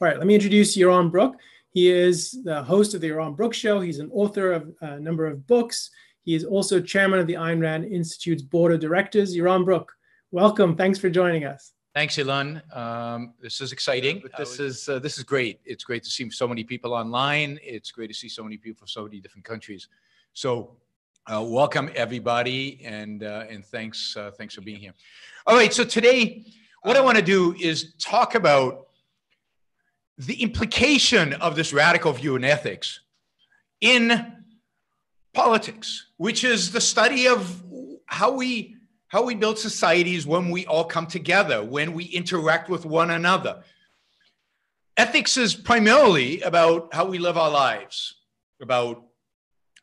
All right, let me introduce Yaron Brook. He is the host of the Yaron Brook Show. He's an author of a number of books. He is also chairman of the Ayn Rand Institute's board of directors. Yaron Brook, welcome. Thanks for joining us. Thanks, Ilan. Um, this is exciting. This is uh, this is great. It's great to see so many people online. It's great to see so many people from so many different countries. So, uh, welcome everybody, and uh, and thanks uh, thanks for being here. All right. So today, what I want to do is talk about the implication of this radical view in ethics in politics, which is the study of how we how we build societies when we all come together, when we interact with one another. Ethics is primarily about how we live our lives, about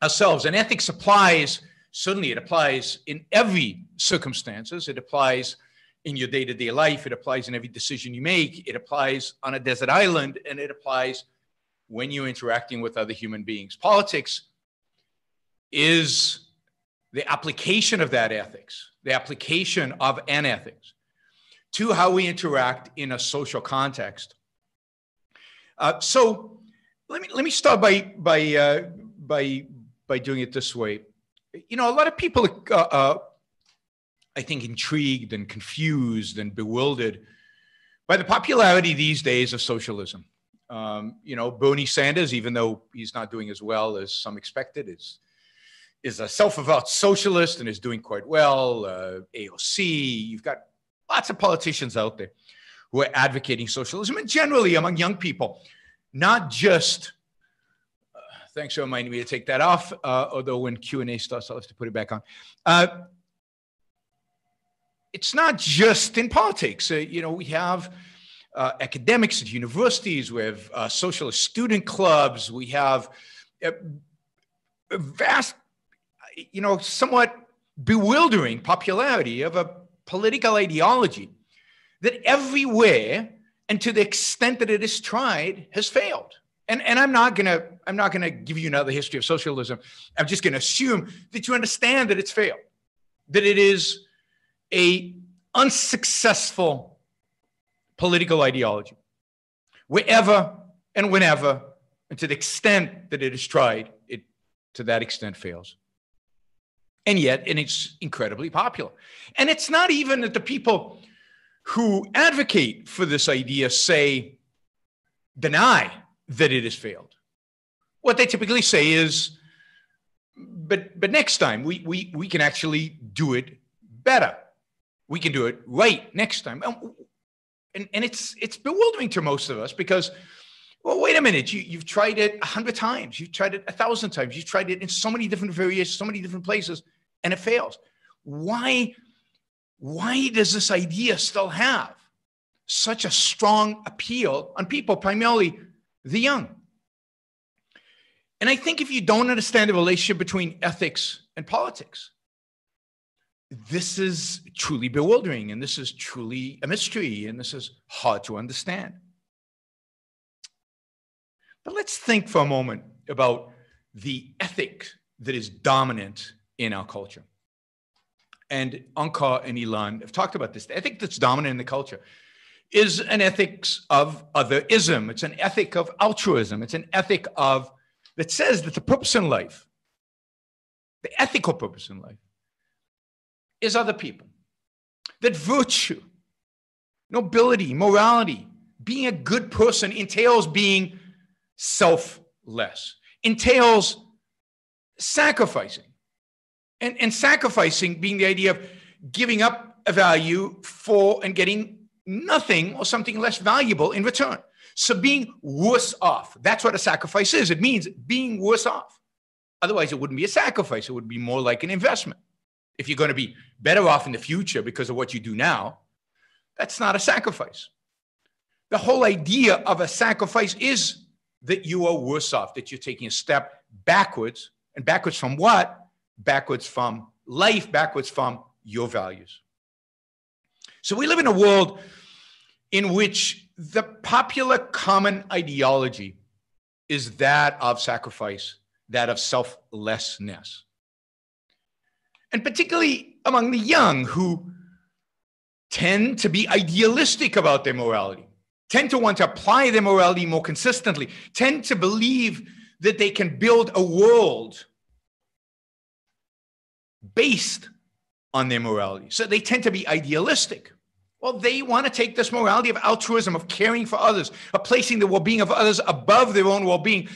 ourselves. And ethics applies, certainly it applies in every circumstances. It applies in your day-to-day life. It applies in every decision you make. It applies on a desert island, and it applies when you're interacting with other human beings. Politics is the application of that ethics, the application of an ethics to how we interact in a social context. Uh, so let me let me start by by uh, by by doing it this way. You know, a lot of people, uh, uh I think, intrigued and confused and bewildered by the popularity these days of socialism. Um, you know, Bernie Sanders, even though he's not doing as well as some expected, is is a self-avowed socialist and is doing quite well. Uh, AOC, you've got lots of politicians out there who are advocating socialism, and generally among young people, not just. Uh, thanks for reminding me to take that off. Uh, although when Q and A starts, I'll have to put it back on. Uh, it's not just in politics. Uh, you know, we have. Uh, academics at universities, we have socialist student clubs, we have a vast you know, somewhat bewildering popularity of a political ideology that everywhere and to the extent that it is tried has failed. And, and I'm not gonna I'm not gonna give you another history of socialism. I'm just gonna assume that you understand that it's failed, that it is a unsuccessful political ideology. Wherever and whenever, and to the extent that it is tried, it to that extent fails. And yet and it's incredibly popular. And it's not even that the people who advocate for this idea say deny that it has failed. What they typically say is but but next time we we, we can actually do it better we can do it right next time and, and it's it's bewildering to most of us because well, wait a minute. You, you've tried it a hundred times. You've tried it a thousand times. You've tried it in so many different variations, so many different places and it fails. Why, why does this idea still have such a strong appeal on people, primarily the young? And I think if you don't understand the relationship between ethics and politics, this is truly bewildering and this is truly a mystery and this is hard to understand. But let's think for a moment about the ethic that is dominant in our culture. And Onkar and Ilan have talked about this. The ethic that's dominant in the culture is an ethics of otherism. It's an ethic of altruism. It's an ethic of that says that the purpose in life, the ethical purpose in life, is other people. That virtue, nobility, morality, being a good person entails being selfless, entails sacrificing, and, and sacrificing being the idea of giving up a value for and getting nothing or something less valuable in return. So being worse off, that's what a sacrifice is. It means being worse off. Otherwise, it wouldn't be a sacrifice. It would be more like an investment. If you're going to be better off in the future because of what you do now, that's not a sacrifice. The whole idea of a sacrifice is that you are worse off, that you're taking a step backwards. And backwards from what? backwards from life, backwards from your values. So we live in a world in which the popular common ideology is that of sacrifice, that of selflessness. And particularly among the young who tend to be idealistic about their morality. tend to want to apply their morality more consistently, tend to believe that they can build a world based on their morality. So they tend to be idealistic. Well, they want to take this morality of altruism, of caring for others, of placing the well being of others above their own well being,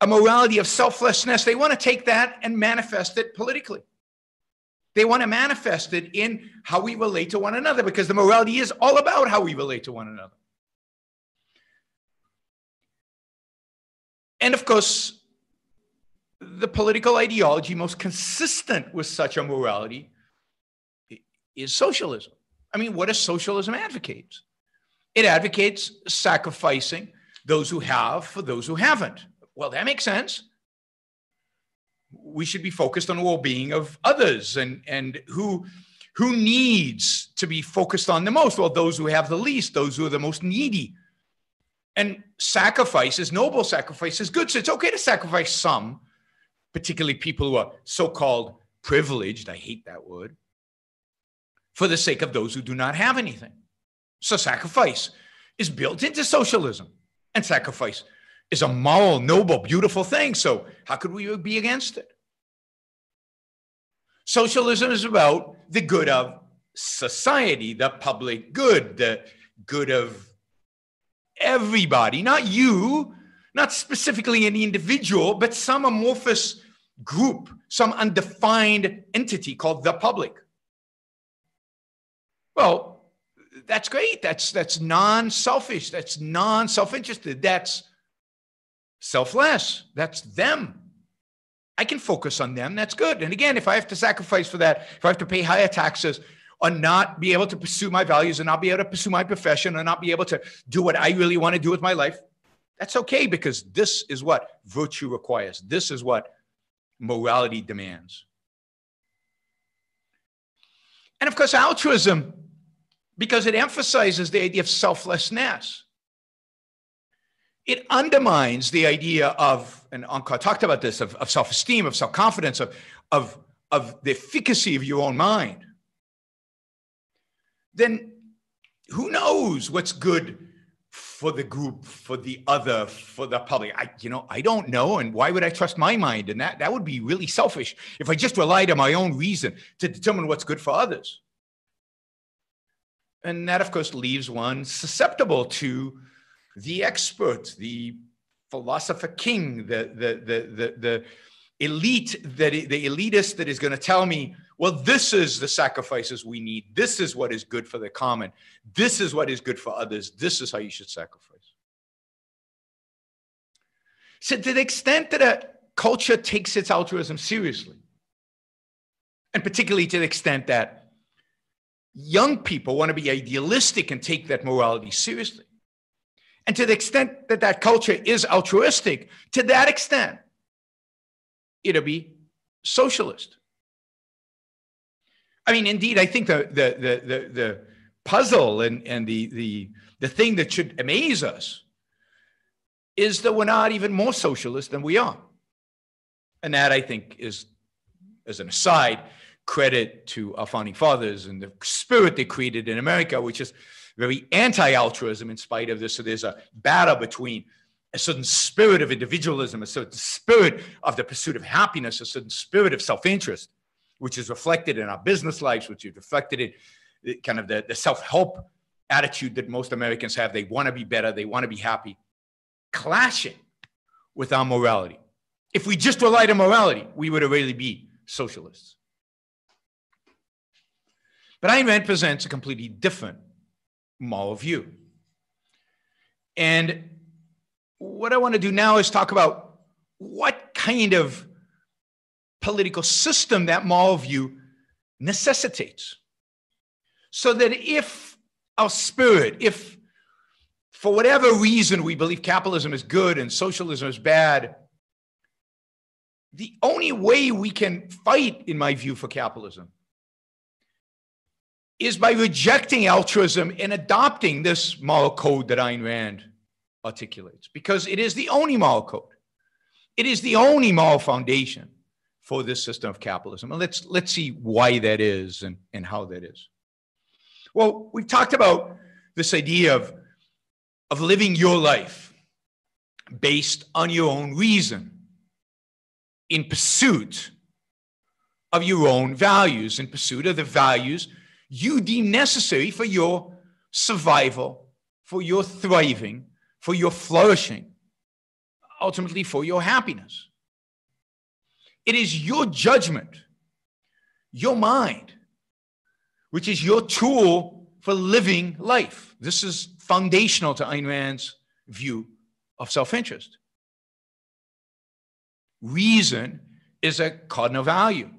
a morality of selflessness. They want to take that and manifest it politically. They want to manifest it in how we relate to one another because the morality is all about how we relate to one another. And of course, the political ideology most consistent with such a morality is socialism. I mean, what does socialism advocate? It advocates sacrificing those who have for those who haven't. Well, that makes sense. We should be focused on the well-being of others and, and who, who needs to be focused on the most? Well, those who have the least, those who are the most needy. And sacrifice is noble sacrifice is good. So it's okay to sacrifice some, particularly people who are so-called privileged. I hate that word for the sake of those who do not have anything. So sacrifice is built into socialism, and sacrifice is a moral, noble, beautiful thing. So how could we be against it? Socialism is about the good of society, the public good, the good of everybody, not you, not specifically any individual, but some amorphous group, some undefined entity called the public. Well, that's great. That's that's non-selfish. That's non-self-interested. That's selfless. That's them. I can focus on them. That's good. And again, if I have to sacrifice for that, if I have to pay higher taxes or not be able to pursue my values and not be able to pursue my profession or not be able to do what I really want to do with my life, that's okay because this is what virtue requires. This is what morality demands. And of course, altruism because it emphasizes the idea of selflessness. It undermines the idea of, and Onkar talked about this, of, of self esteem, of self confidence, of, of, of the efficacy of your own mind. Then who knows what's good for the group, for the other, for the public? I, you know, I don't know. And why would I trust my mind? And that, that would be really selfish if I just relied on my own reason to determine what's good for others. And that, of course, leaves one susceptible to the expert, the philosopher king, the, the, the, the, the elite, that the elitist that is going to tell me, well, this is the sacrifices we need. This is what is good for the common. This is what is good for others. This is how you should sacrifice. So, to the extent that a culture takes its altruism seriously, and particularly to the extent that young people want to be idealistic and take that morality seriously. And to the extent that that culture is altruistic, to that extent, it'll be socialist. I mean, indeed, I think the, the, the, the, the puzzle and, and the, the, the thing that should amaze us is that we're not even more socialist than we are. And that, I think, is, as an aside, credit to our founding fathers and the spirit they created in America, which is very anti-altruism in spite of this. So there's a battle between a certain spirit of individualism, a certain spirit of the pursuit of happiness, a certain spirit of self-interest, which is reflected in our business lives, which is reflected in kind of the, the self-help attitude that most Americans have. They want to be better, they want to be happy, clashing with our morality. If we just relied on morality, we would really be socialists. But Ayn Rand presents a completely different moral view. And what I want to do now is talk about what kind of political system that moral view necessitates. So that if our spirit, if for whatever reason we believe capitalism is good and socialism is bad, the only way we can fight, in my view, for capitalism is by rejecting altruism and adopting this moral code that Ayn Rand articulates, because it is the only moral code. It is the only moral foundation for this system of capitalism. And let's, let's see why that is and, and how that is. Well, we've talked about this idea of of living your life based on your own reason, in pursuit of your own values, in pursuit of the values you deem necessary for your survival, for your thriving, for your flourishing, ultimately for your happiness. It is your judgment, your mind, which is your tool for living life. This is foundational to Ayn Rand's view of self interest. Reason is a cardinal value.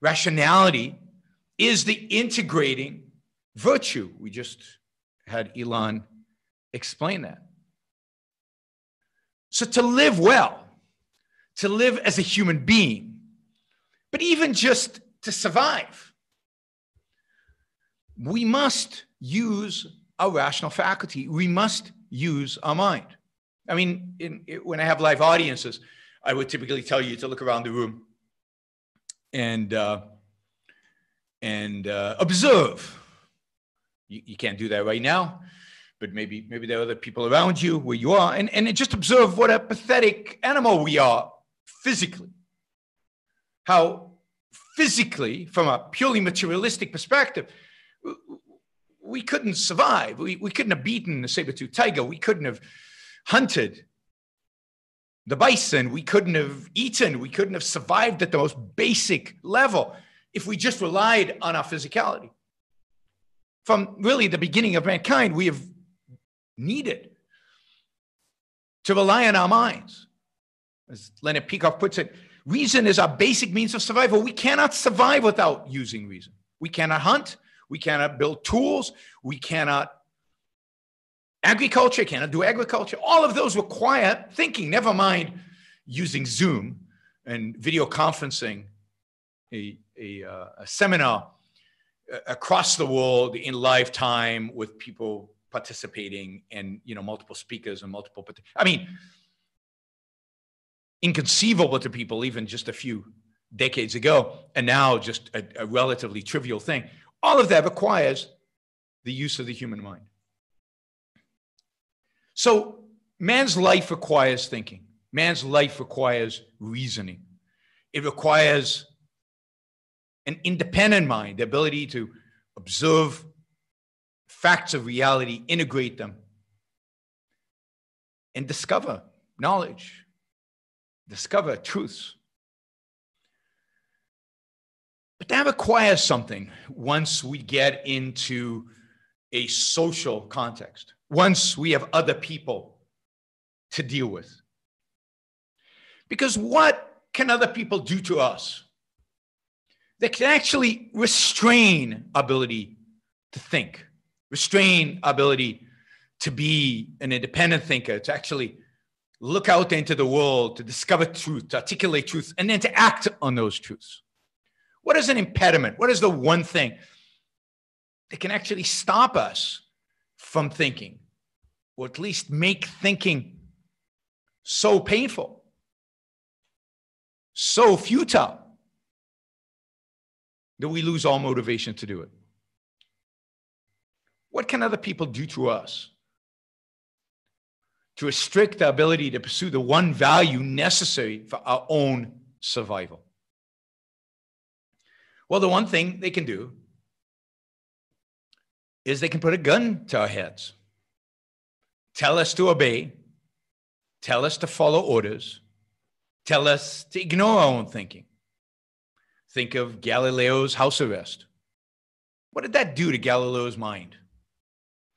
Rationality is the integrating virtue. We just had Elon explain that. So, to live well, to live as a human being, but even just to survive, we must use our rational faculty. We must use our mind. I mean, in, in, when I have live audiences, I would typically tell you to look around the room and uh, and uh, observe. You, you can't do that right now, but maybe maybe there are other people around you where you are, and, and just observe what a pathetic animal we are physically. How physically, from a purely materialistic perspective, we couldn't survive. We, we couldn't have beaten the saber-tooth tiger. We couldn't have hunted the bison. We couldn't have eaten. We couldn't have survived at the most basic level if we just relied on our physicality. From really the beginning of mankind, we have needed to rely on our minds. As Leonard Peikoff puts it, reason is our basic means of survival. We cannot survive without using reason. We cannot hunt. We cannot build tools. We cannot agriculture, cannot do agriculture. All of those require thinking, never mind using Zoom and video conferencing a, a, uh, a seminar uh, across the world in lifetime with people participating and you know multiple speakers and multiple i mean inconceivable to people even just a few decades ago and now just a, a relatively trivial thing. All of that requires the use of the human mind. So man's life requires thinking. Man's life requires reasoning. It requires an independent mind, the ability to observe facts of reality, integrate them, and discover knowledge, discover truths. But that requires something once we get into a social context, once we have other people to deal with. Because what can other people do to us? That can actually restrain ability to think, restrain ability to be an independent thinker, to actually look out into the world, to discover truth, to articulate truth, and then to act on those truths. What is an impediment? What is the one thing that can actually stop us from thinking, or at least make thinking so painful, so futile? That we lose all motivation to do it. What can other people do to us to restrict the ability to pursue the one value necessary for our own survival? Well, the one thing they can do is they can put a gun to our heads, tell us to obey, tell us to follow orders, tell us to ignore our own thinking. Think of Galileo's house arrest. What did that do to Galileo's mind?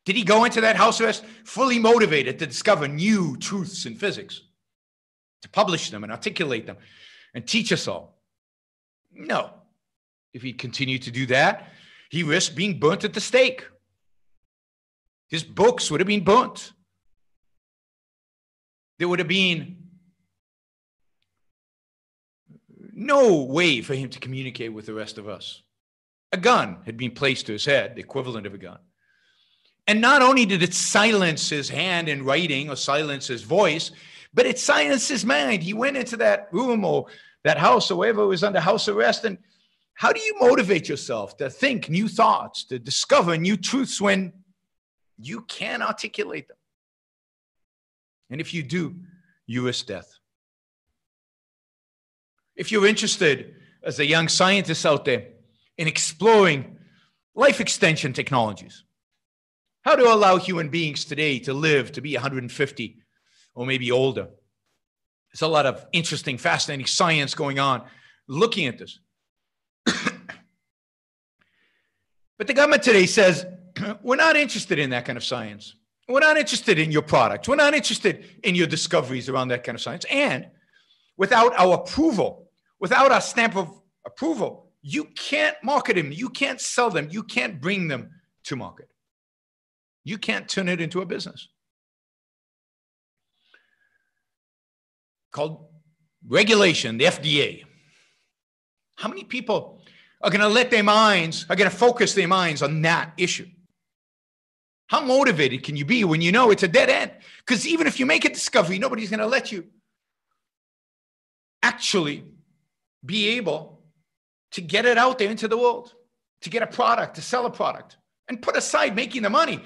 Did he go into that house arrest fully motivated to discover new truths in physics, to publish them and articulate them and teach us all? No. If he continued to do that, he risked being burnt at the stake. His books would have been burnt. There would have been no way for him to communicate with the rest of us. A gun had been placed to his head, the equivalent of a gun. And not only did it silence his hand in writing or silence his voice, but it silenced his mind. He went into that room or that house or wherever was under house arrest. And how do you motivate yourself to think new thoughts, to discover new truths when You can't articulate them. And if you do, you risk death. If you're interested, as a young scientist out there, in exploring life extension technologies, how to allow human beings today to live to be 150 or maybe older. There's a lot of interesting, fascinating science going on looking at this. but the government today says, we're not interested in that kind of science. We're not interested in your products. We're not interested in your discoveries around that kind of science. And without our approval, without our stamp of approval, you can't market them. You can't sell them. You can't bring them to market. You can't turn it into a business. Called regulation, the FDA. How many people are going to let their minds, are going to focus their minds on that issue? How motivated can you be when you know it's a dead end? Because even if you make a discovery, nobody's going to let you actually be able to get it out there into the world, to get a product, to sell a product, and put aside making the money.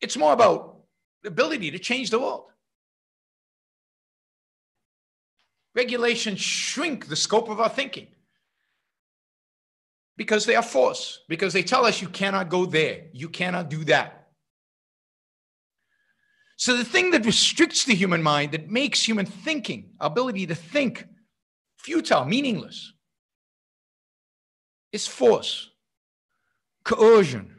It's more about the ability to change the world. Regulations shrink the scope of our thinking because they are force, because they tell us you cannot go there, you cannot do that. So, the thing that restricts the human mind, that makes human thinking, ability to think, futile, meaningless, is force, coercion,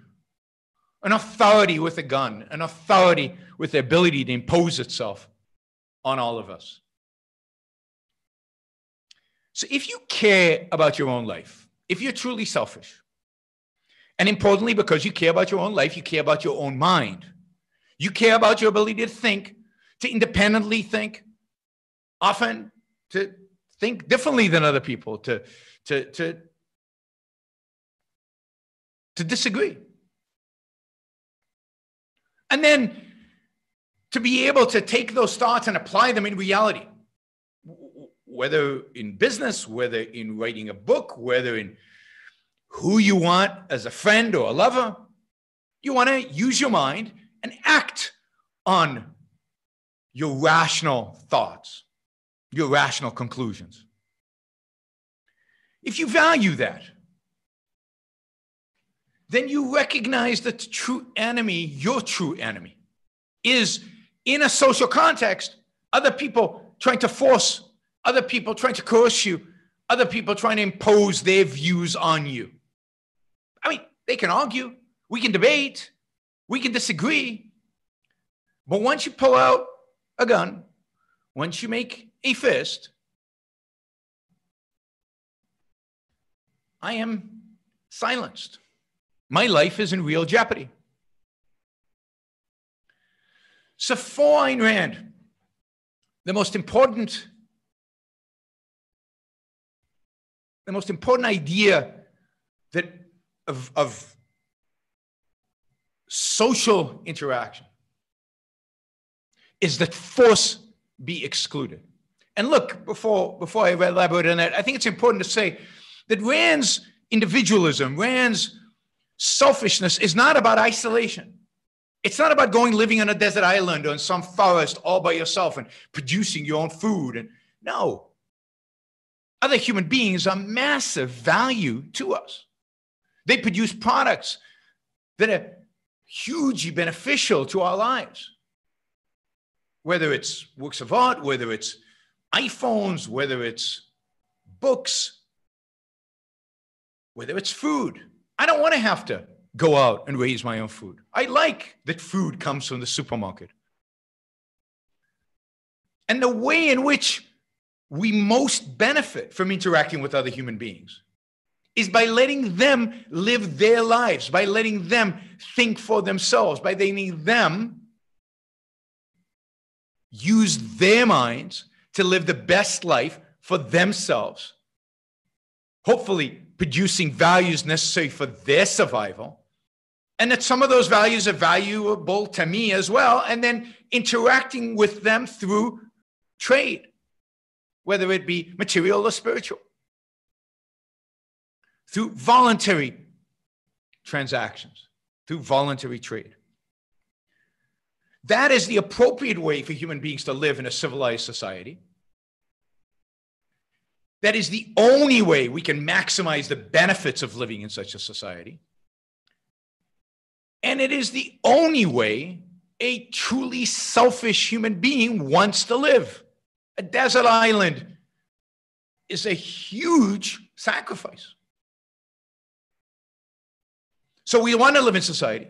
an authority with a gun, an authority with the ability to impose itself on all of us. So, if you care about your own life, if you're truly selfish, and importantly, because you care about your own life, you care about your own mind you care about your ability to think, to independently think, often to think differently than other people, to, to, to, to disagree. And then to be able to take those thoughts and apply them in reality, whether in business, whether in writing a book, whether in who you want as a friend or a lover, you want to use your mind and act on your rational thoughts, your rational conclusions. If you value that, then you recognize that the true enemy, your true enemy, is in a social context, other people trying to force, other people trying to coerce you, other people trying to impose their views on you. I mean, they can argue, we can debate, we can disagree. But once you pull out a gun, once you make a I am silenced. My life is in real jeopardy. So, for Ayn Rand, the most important, the most important idea that of, of social interaction is that force be excluded. And look, before, before I elaborate on that, I think it's important to say that Rand's individualism, Rand's selfishness is not about isolation. It's not about going living on a desert island or in some forest all by yourself and producing your own food. And no, other human beings are massive value to us. They produce products that are hugely beneficial to our lives. Whether it's works of art, whether it's iPhones, whether it's books, whether it's food. I don't want to have to go out and raise my own food. I like that food comes from the supermarket. And the way in which we most benefit from interacting with other human beings is by letting them live their lives, by letting them think for themselves, by letting them use their minds to live the best life for themselves, hopefully producing values necessary for their survival. And that some of those values are valuable to me as well, and then interacting with them through trade, whether it be material or spiritual through voluntary transactions, through voluntary trade. That is the appropriate way for human beings to live in a civilized society. That is the only way we can maximize the benefits of living in such a society. And it is the only way a truly selfish human being wants to live. A desert island is a huge sacrifice. So we want to live in society.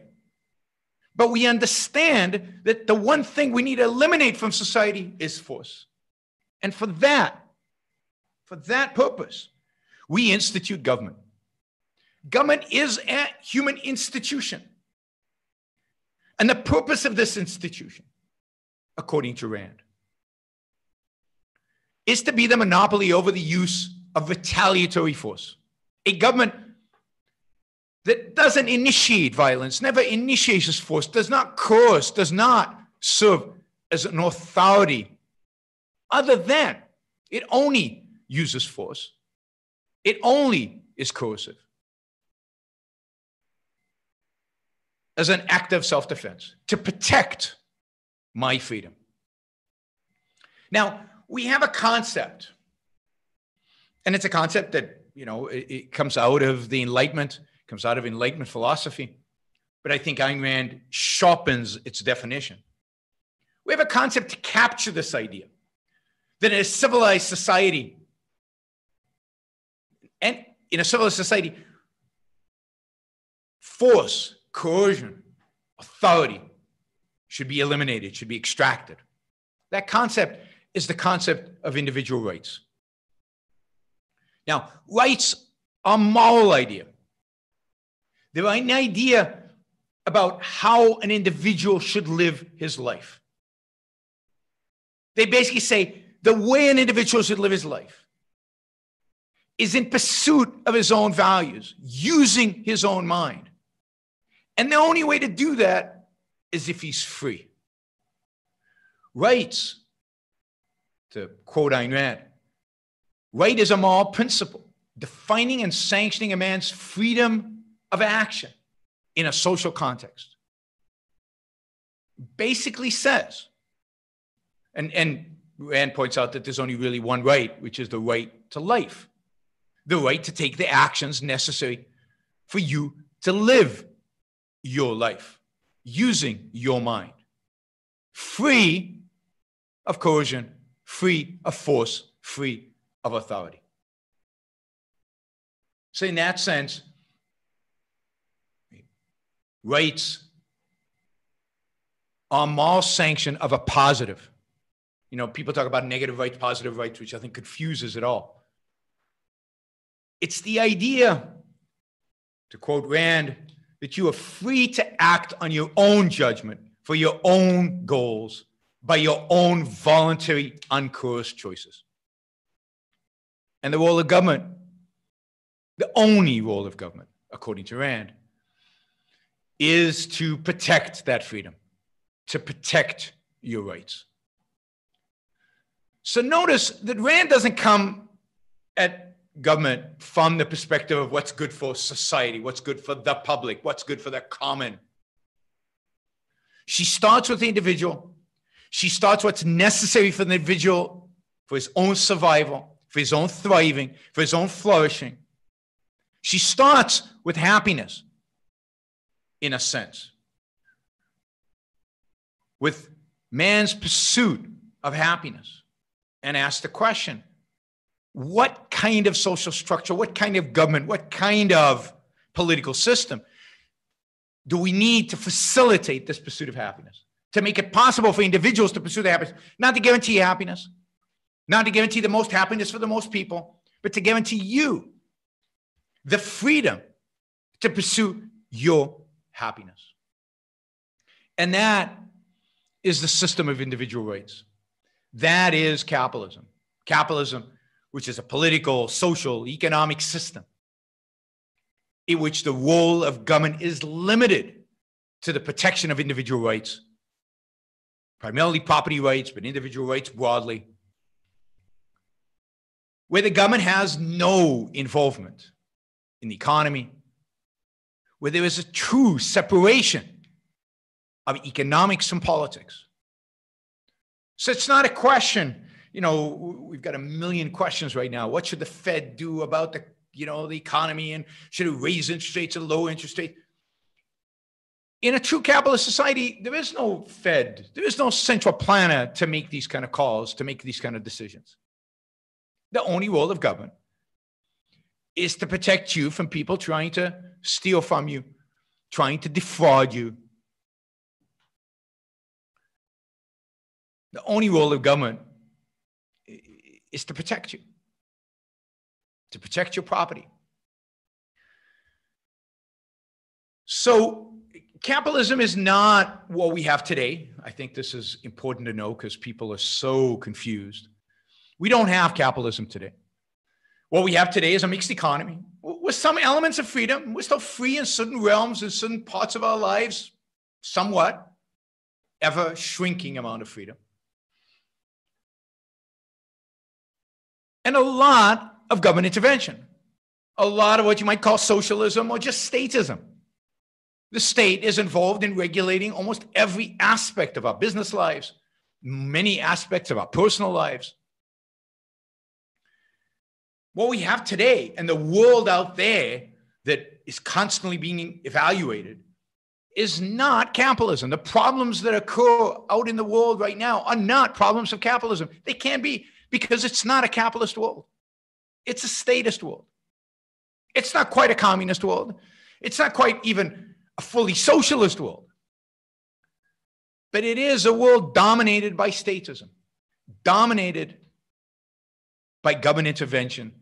But we understand that the one thing we need to eliminate from society is force. And for that, for that purpose, we institute government. Government is a human institution. And the purpose of this institution, according to Rand, is to be the monopoly over the use of retaliatory force. A government that doesn't initiate violence, never initiates force, does not cause, does not serve as an authority, other than it only uses force, it only is coercive. As an act of self defense to protect my freedom. Now, we have a concept, and it's a concept that, you know, it, it comes out of the Enlightenment comes out of Enlightenment philosophy. But I think Ayn Rand sharpens its definition. We have a concept to capture this idea that in a civilized society, and in a civilized society, force, coercion, authority should be eliminated, should be extracted. That concept is the concept of individual rights. Now, rights are a moral idea. They're an idea about how an individual should live his life. They basically say the way an individual should live his life is in pursuit of his own values, using his own mind. And the only way to do that is if he's free. Rights, to quote Ayn Rand, right is a moral principle, defining and sanctioning a man's freedom of action in a social context basically says, and, and Rand points out that there's only really one right, which is the right to life, the right to take the actions necessary for you to live your life using your mind, free of coercion, free of force, free of authority. So, in that sense, rights are more sanction of a positive. You know, people talk about negative rights, positive rights, which I think confuses it all. It's the idea, to quote Rand, that you are free to act on your own judgment for your own goals by your own voluntary, uncoerced choices. And the role of government, the only role of government, according to Rand, is to protect that freedom, to protect your rights. So notice that Rand doesn't come at government from the perspective of what's good for society, what's good for the public, what's good for the common. She starts with the individual. She starts what's necessary for the individual for his own survival, for his own thriving, for his own flourishing. She starts with happiness in a sense. With man's pursuit of happiness, and ask the question what kind of social structure, what kind of government, what kind of political system do we need to facilitate this pursuit of happiness? To make it possible for individuals to pursue their happiness, not to guarantee happiness, not to guarantee the most happiness for the most people, but to guarantee you the freedom to pursue your happiness. And that is the system of individual rights. That is capitalism. Capitalism, which is a political, social, economic system in which the role of government is limited to the protection of individual rights, primarily property rights, but individual rights broadly, where the government has no involvement in the economy, where there is a true separation of economics and politics. So it's not a question, you know, we've got a million questions right now. What should the Fed do about the, you know, the economy and should it raise interest rates or low interest rates? in a true capitalist society, there is no Fed, there is no central planner to make these kind of calls, to make these kind of decisions. The only role of government is to protect you from people trying to steal from you, trying to defraud you. The only role of government is to protect you, to protect your property. So capitalism is not what we have today. I think this is important to know because people are so confused. We don't have capitalism today. What we have today is a mixed economy with some elements of freedom. We're still free in certain realms, in certain parts of our lives, somewhat, ever shrinking amount of freedom. And a lot of government intervention, a lot of what you might call socialism or just statism. The state is involved in regulating almost every aspect of our business lives, many aspects of our personal lives. What we have today and the world out there that is constantly being evaluated is not capitalism. The problems that occur out in the world right now are not problems of capitalism. They can't be because it's not a capitalist world. It's a statist world. It's not quite a communist world. It's not quite even a fully socialist world. But it is a world dominated by statism, dominated by government intervention,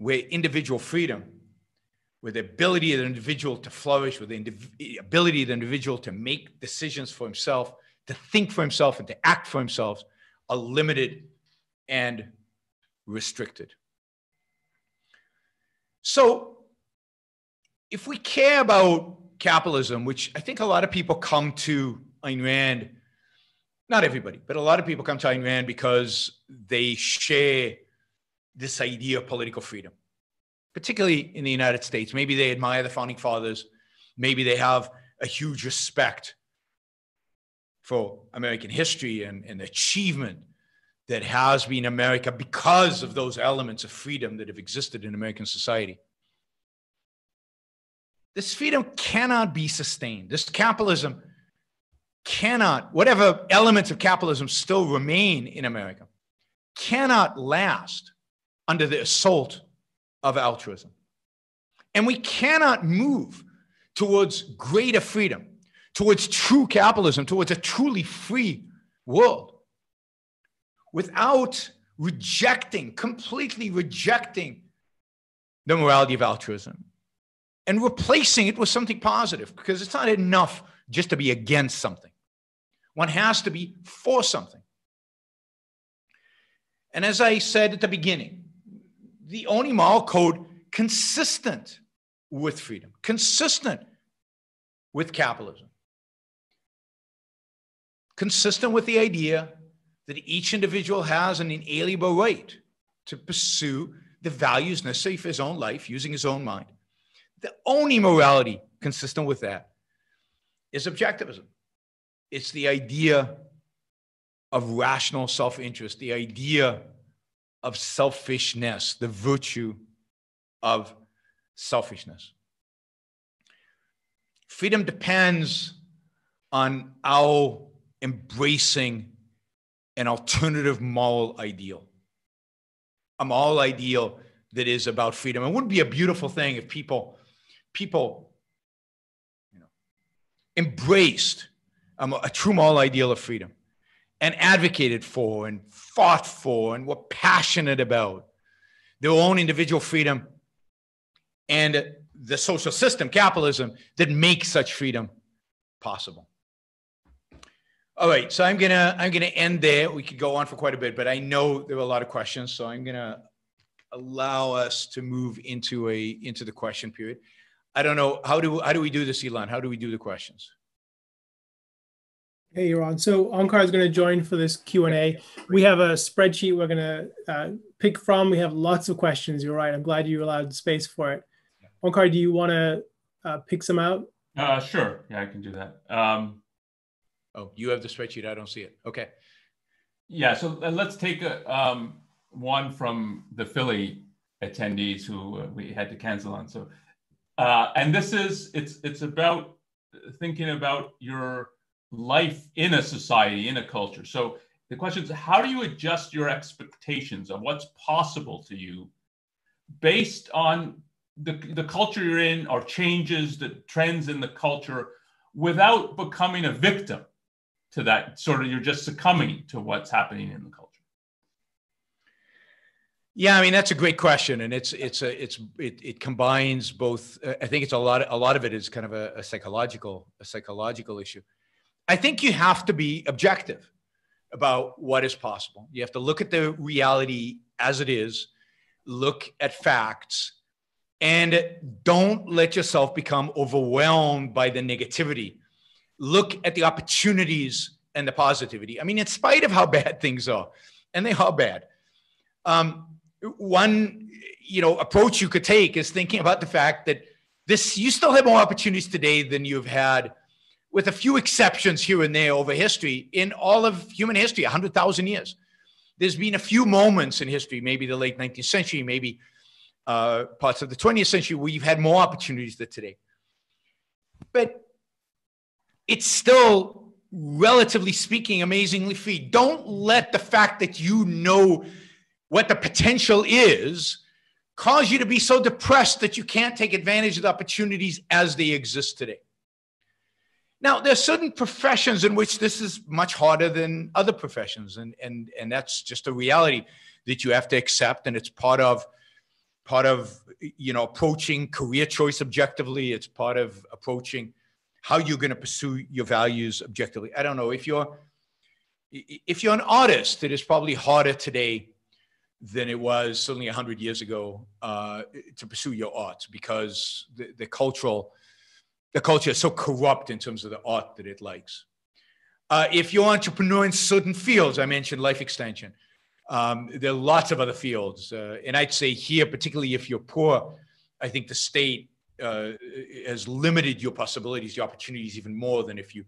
where individual freedom, with the ability of the individual to flourish, with the indiv- ability of the individual to make decisions for himself, to think for himself, and to act for himself, are limited and restricted. So if we care about capitalism, which I think a lot of people come to Ayn Rand, not everybody, but a lot of people come to Ayn Rand because they share this idea of political freedom, particularly in the United States. Maybe they admire the founding fathers. Maybe they have a huge respect for American history and, and the achievement that has been America because of those elements of freedom that have existed in American society. This freedom cannot be sustained. This capitalism cannot, whatever elements of capitalism still remain in America, cannot last under the assault of altruism. And we cannot move towards greater freedom, towards true capitalism, towards a truly free world without rejecting, completely rejecting the morality of altruism and replacing it with something positive because it's not enough just to be against something. One has to be for something. And as I said at the beginning, the only moral code consistent with freedom, consistent with capitalism, consistent with the idea that each individual has an inalienable right to pursue the values necessary for his own life using his own mind the only morality consistent with that is objectivism. It's the idea of rational self interest, the idea of selfishness, the virtue of selfishness. Freedom depends on our embracing an alternative moral ideal, a moral ideal that is about freedom. It wouldn't be a beautiful thing if people people you know, embraced um, a true moral ideal of freedom and advocated for and fought for and were passionate about their own individual freedom and the social system, capitalism, that makes such freedom possible. All right, so I'm gonna I'm gonna end there. We could go on for quite a bit, but I know there were a lot of questions, so I'm gonna allow us to move into a into the question period. I don't know how do how do we do this, Elon? How do we do the questions? Hey, Yaron. So Onkar is going to join for this Q and A. We have a spreadsheet we're going to uh, pick from. We have lots of questions. You're right. I'm glad you allowed space for it. Onkar, do you want to uh, pick some out? Uh, sure. Yeah, I can do that. Um, oh, you have the spreadsheet. I don't see it. Okay. Yeah. So uh, let's take a, um, one from the Philly attendees who uh, we had to cancel on. So, uh, and this is it's it's about thinking about your life in a society in a culture. So the question is, how do you adjust your expectations of what's possible to you based on the, the culture you're in or changes, the trends in the culture without becoming a victim to that? Sort of you're just succumbing to what's happening in the culture. Yeah i mean that's a great question and it's it's a it's it, it combines both uh, i think it's a lot a lot of it is kind of a, a psychological a psychological issue i think you have to be objective about what is possible you have to look at the reality as it is look at facts and don't let yourself become overwhelmed by the negativity. Look at the opportunities and the positivity. I mean, in spite of how bad things are, and they are bad, um, one you know approach you could take is thinking about the fact that this you still have more opportunities today than you've had, with a few exceptions here and there over history in all of human history, hundred thousand years. There's been a few moments in history, maybe the late 19th century, maybe uh, parts of the 20th century where you've had more opportunities than today. But it's still, relatively speaking, amazingly free. Don't let the fact that you know what the potential is cause you to be so depressed that you can't take advantage of the opportunities as they exist today. Now, there are certain professions in which this is much harder than other professions, and, and, and that's just a reality that you have to accept, and it's part of part of you know approaching career choice objectively. It's part of approaching how you're going to pursue your values objectively. I don't know if you're if you're an artist it is probably harder today than it was certainly 100 years ago uh, to pursue your art because the, the cultural the culture is so corrupt in terms of the art that it likes uh, if you're an entrepreneur in certain fields i mentioned life extension um, there are lots of other fields. Uh, and I'd say here, particularly if you're poor, I think the state uh, has limited your possibilities, your opportunities even more than if you,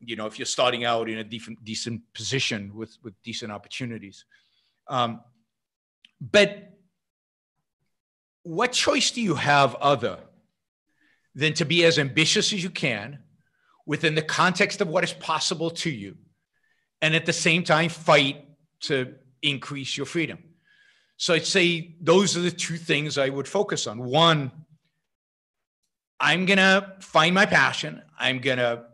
you know, if you're starting out in a decent, decent position with, with decent opportunities. Um, but what choice do you have other than to be as ambitious as you can within the context of what is possible to you and at the same time fight to increase your freedom. So I'd say those are the two things I would focus on. One, I'm going to find my passion. I'm going to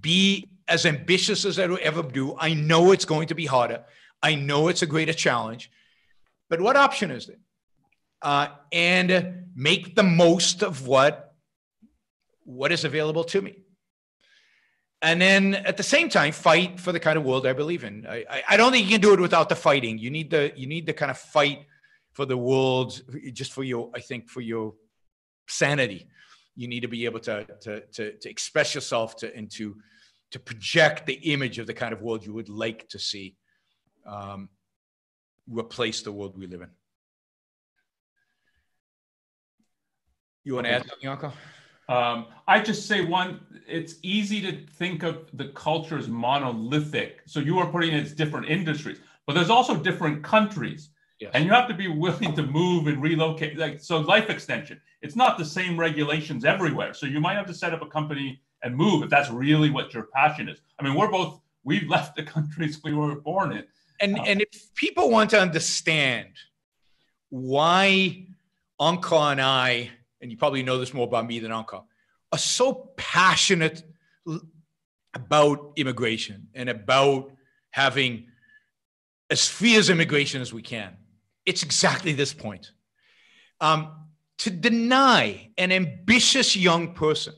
be as ambitious as I will ever do. I know it's going to be harder. I know it's a greater challenge. But what option is there? Uh, and make the most of what what is available to me and then at the same time fight for the kind of world I believe in. I, I, I, don't think you can do it without the fighting. You need the you need the kind of fight for the world, just for your I think for your sanity. You need to be able to to to, to express yourself to and to to project the image of the kind of world you would like to see um, replace the world we live in. You want to add something, Onkar? Um, I just say one, it's easy to think of the culture as monolithic. So you are putting it as different industries, but there's also different countries. Yes. And you have to be willing to move and relocate. Like so, life extension. It's not the same regulations everywhere. So you might have to set up a company and move if that's really what your passion is. I mean, we're both we've left the countries we were born in. And um, and if people want to understand why Onkar and I and you probably know this more about me than Onkar, are so passionate about immigration and about having as free as immigration as we can. It's exactly this point. Um, to deny an ambitious young person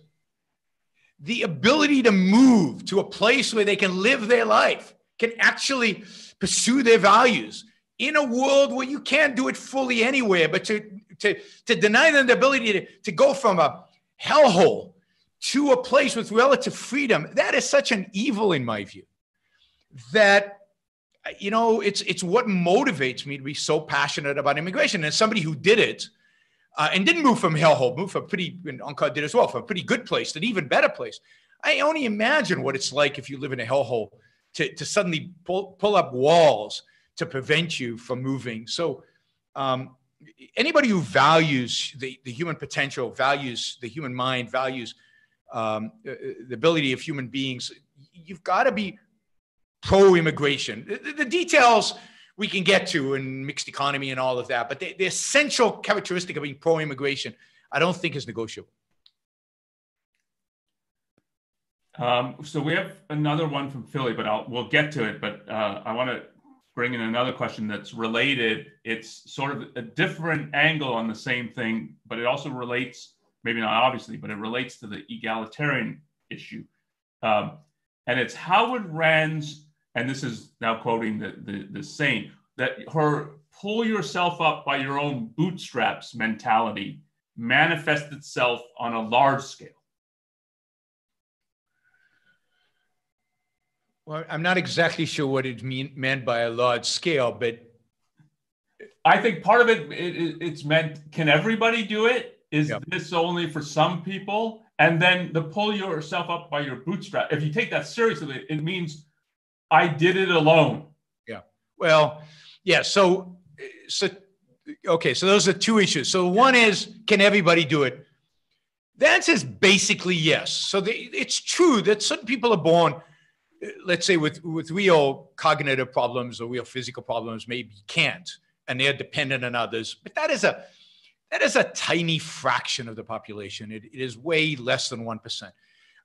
the ability to move to a place where they can live their life, can actually pursue their values in a world where you can't do it fully anywhere, but to to, to deny them the ability to, to go from a hellhole to a place with relative freedom, that is such an evil in my view that you know it's it's what motivates me to be so passionate about immigration and somebody who did it uh, and didn't move from hellhole, moved from pretty, and did as well, from a pretty good place to an even better place. I only imagine what it's like if you live in a hellhole to, to suddenly pull, pull up walls to prevent you from moving. So, um, anybody who values the, the human potential, values the human mind, values um, uh, the ability of human beings, you've got to be pro immigration. The, the, details we can get to in mixed economy and all of that, but the, the essential characteristic of being pro immigration, I don't think is negotiable. Um, so we have another one from Philly, but I'll, we'll get to it. But uh, I want to bring in another question that's related. It's sort of a different angle on the same thing, but it also relates, maybe not obviously, but it relates to the egalitarian issue. Um, and it's how would Rand's, and this is now quoting the, the, the that her pull yourself up by your own bootstraps mentality manifests itself on a large scale. Well, I'm not exactly sure what it mean, meant by a large scale, but I think part of it, it it's meant can everybody do it? Is yep. this only for some people? And then the pull yourself up by your bootstrap. If you take that seriously, it means I did it alone. Yeah. Well, yeah. So, so okay. So those are two issues. So one is can everybody do it? The answer is basically yes. So the, it's true that certain people are born let's say with with real cognitive problems or real physical problems maybe can't and they're dependent on others but that is a that is a tiny fraction of the population. It, it is way less than 1%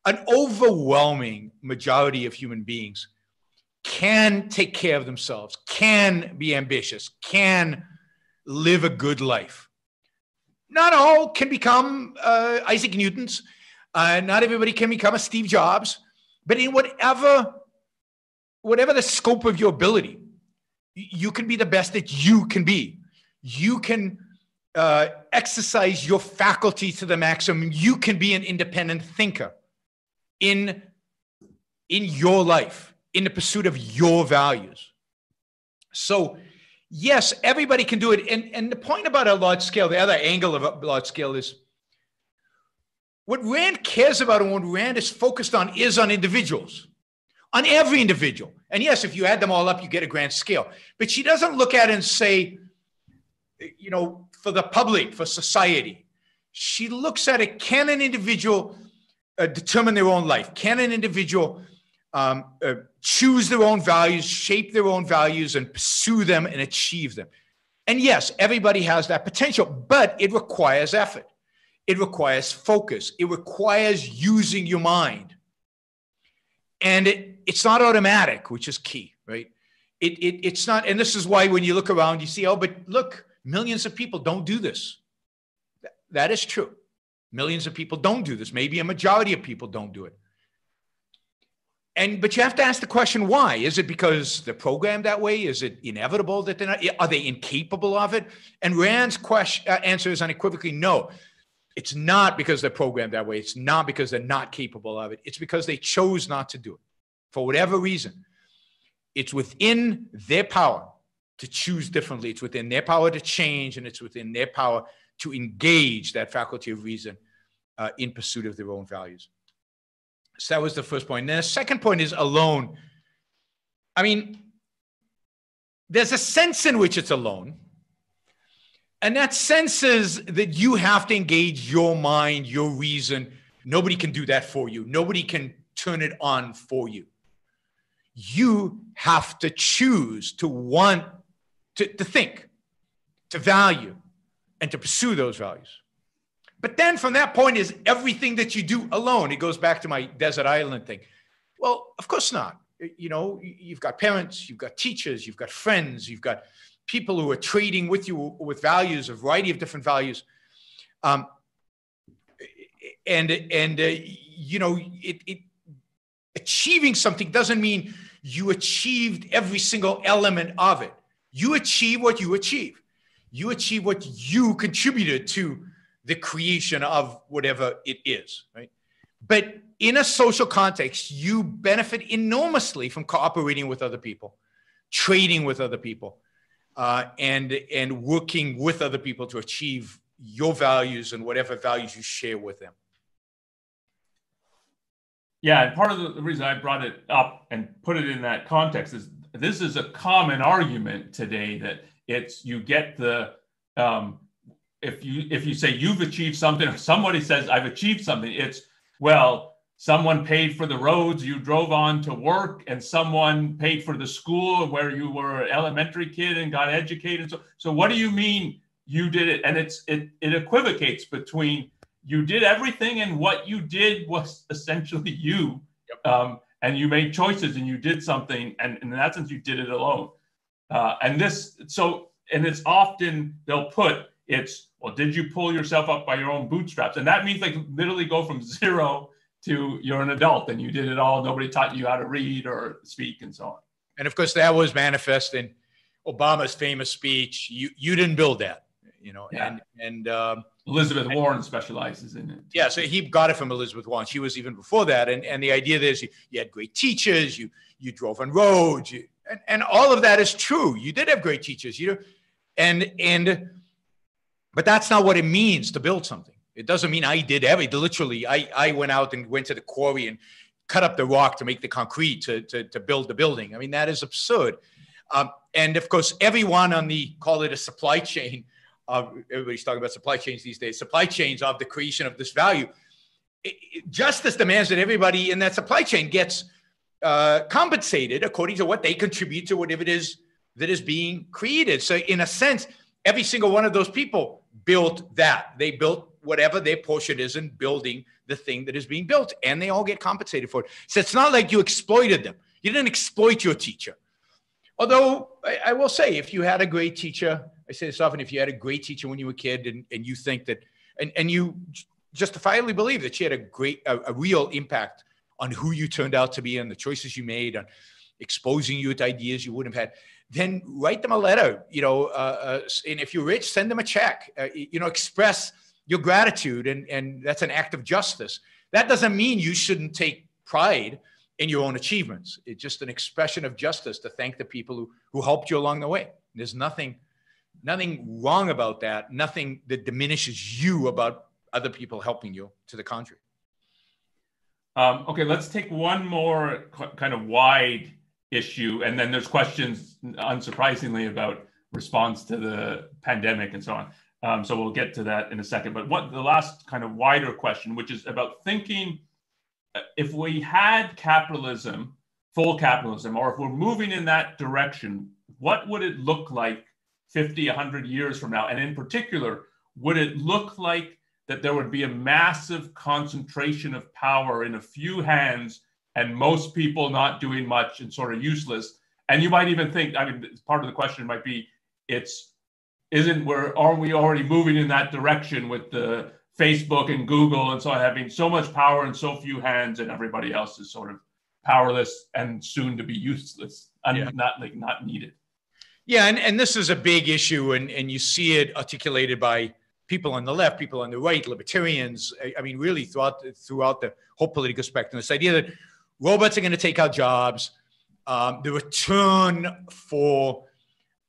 an overwhelming majority of human beings can take care of themselves can be ambitious can live a good life. Not all can become uh, isaac newtons uh, not everybody can become a steve jobs but in whatever, whatever the scope of your ability, you can be the best that you can be. You can uh, exercise your faculty to the maximum. You can be an independent thinker in, in your life, in the pursuit of your values. So, yes, everybody can do it. And, and the point about a large scale, the other angle of a large scale is what Rand cares about and what Rand is focused on is on individuals, on every individual. And yes, if you add them all up, you get a grand scale. But she doesn't look at it and say, you know, for the public, for society. She looks at it can an individual uh, determine their own life? Can an individual um, uh, choose their own values, shape their own values, and pursue them and achieve them? And yes, everybody has that potential, but it requires effort. It requires focus. It requires using your mind. And it, it's not automatic, which is key, right? It, it, it's not, and this is why when you look around, you see, oh, but look, millions of people don't do this. That, is true. Millions of people don't do this. Maybe a majority of people don't do it. And but you have to ask the question why? Is it because they're programmed that way? Is it inevitable that they're not? Are they incapable of it? And Rand's question uh, answer is unequivocally no. It's not because they're programmed that way. It's not because they're not capable of it. It's because they chose not to do it for whatever reason. It's within their power to choose differently. It's within their power to change, and it's within their power to engage that faculty of reason uh, in pursuit of their own values. So that was the first point. And then the second point is alone. I mean, there's a sense in which it's alone and that senses that you have to engage your mind, your reason. Nobody can do that for you. Nobody can turn it on for you. You have to choose to want to, to think, to value, and to pursue those values. But then from that point is everything that you do alone. It goes back to my desert island thing. Well, of course not. You know, you've got parents, you've got teachers, you've got friends, you've got people who are trading with you with values, a variety of different values. Um, and and uh, you know, it, it achieving something doesn't mean you achieved every single element of it. You achieve what you achieve. You achieve what you contributed to the creation of whatever it is, right? But in a social context, you benefit enormously from cooperating with other people, trading with other people, uh, and and working with other people to achieve your values and whatever values you share with them. Yeah, and part of the reason I brought it up and put it in that context is this is a common argument today that it's you get the um, if you if you say you've achieved something or somebody says I've achieved something, it's well someone paid for the roads you drove on to work and someone paid for the school where you were an elementary kid and got educated. So so what do you mean you did it? And it's it it equivocates between you did everything and what you did was essentially you yep. um, and you made choices and you did something and, and in that sense you did it alone uh, and this so and it's often they'll put it's well did you pull yourself up by your own bootstraps and that means like literally go from zero to you're an adult and you did it all nobody taught you how to read or speak and so on and of course that was manifest in obama's famous speech you you didn't build that you know yeah. and and um, Elizabeth Warren specializes in it. Yeah, so he got it from Elizabeth Warren. She was even before that, and and the idea is you, you had great teachers, you you drove on roads, you, and and all of that is true. You did have great teachers, you know, and and but that's not what it means to build something. It doesn't mean I did every. Literally, I I went out and went to the quarry and cut up the rock to make the concrete to to, to build the building. I mean that is absurd. Um, and of course, everyone on the call it a supply chain uh, everybody's talking about supply chains these days, supply chains of the creation of this value. It, it, justice demands that everybody in that supply chain gets uh, compensated according to what they contribute to whatever it is that is being created. So, in a sense, every single one of those people built that. They built whatever their portion is in building the thing that is being built, and they all get compensated for it. So, it's not like you exploited them. You didn't exploit your teacher. Although I, I will say, if you had a great teacher I say this often, if you had a great teacher when you were a kid and, and you think that, and, and you justifiably believe that she had a great, a, a real impact on who you turned out to be and the choices you made, on exposing you to ideas you wouldn't have had, then write them a letter, you know, uh, uh, and if you're rich, send them a check, uh, you know, express your gratitude. And, and that's an act of justice. That doesn't mean you shouldn't take pride in your own achievements. It's just an expression of justice to thank the people who, who helped you along the way. There's nothing nothing wrong about that, nothing that diminishes you about other people helping you. To the contrary. Um, okay, let's take one more kind of wide issue, and then there's questions, unsurprisingly, about response to the pandemic and so on. Um, so we'll get to that in a second. But what the last kind of wider question, which is about thinking uh, if we had capitalism, full capitalism, or if we're moving in that direction, what would it look like 50, 100 years from now? And in particular, would it look like that there would be a massive concentration of power in a few hands and most people not doing much and sort of useless? And you might even think, I mean, part of the question might be, it's isn't where are we already moving in that direction with the Facebook and Google and so having so much power in so few hands and everybody else is sort of powerless and soon to be useless and yeah. not like not needed. Yeah, and, and this is a big issue, and, and you see it articulated by people on the left, people on the right, libertarians. I, I mean, really throughout the, throughout the whole political spectrum, this idea that robots are going to take our jobs, um, the return for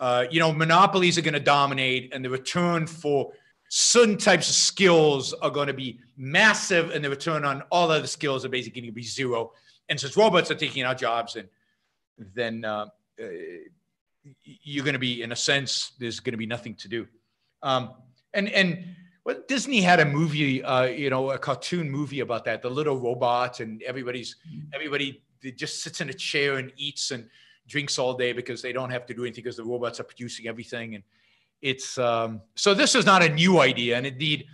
uh, you know monopolies are going to dominate, and the return for certain types of skills are going to be massive, and the return on all other skills are basically going to be zero. And since robots are taking our jobs, and then uh, uh you're going to be, in a sense, there's going to be nothing to do. Um, and and well, Disney had a movie, uh, you know, a cartoon movie about that, the little robot, and everybody's everybody just sits in a chair and eats and drinks all day because they don't have to do anything because the robots are producing everything. And it's um, so this is not a new idea, and indeed,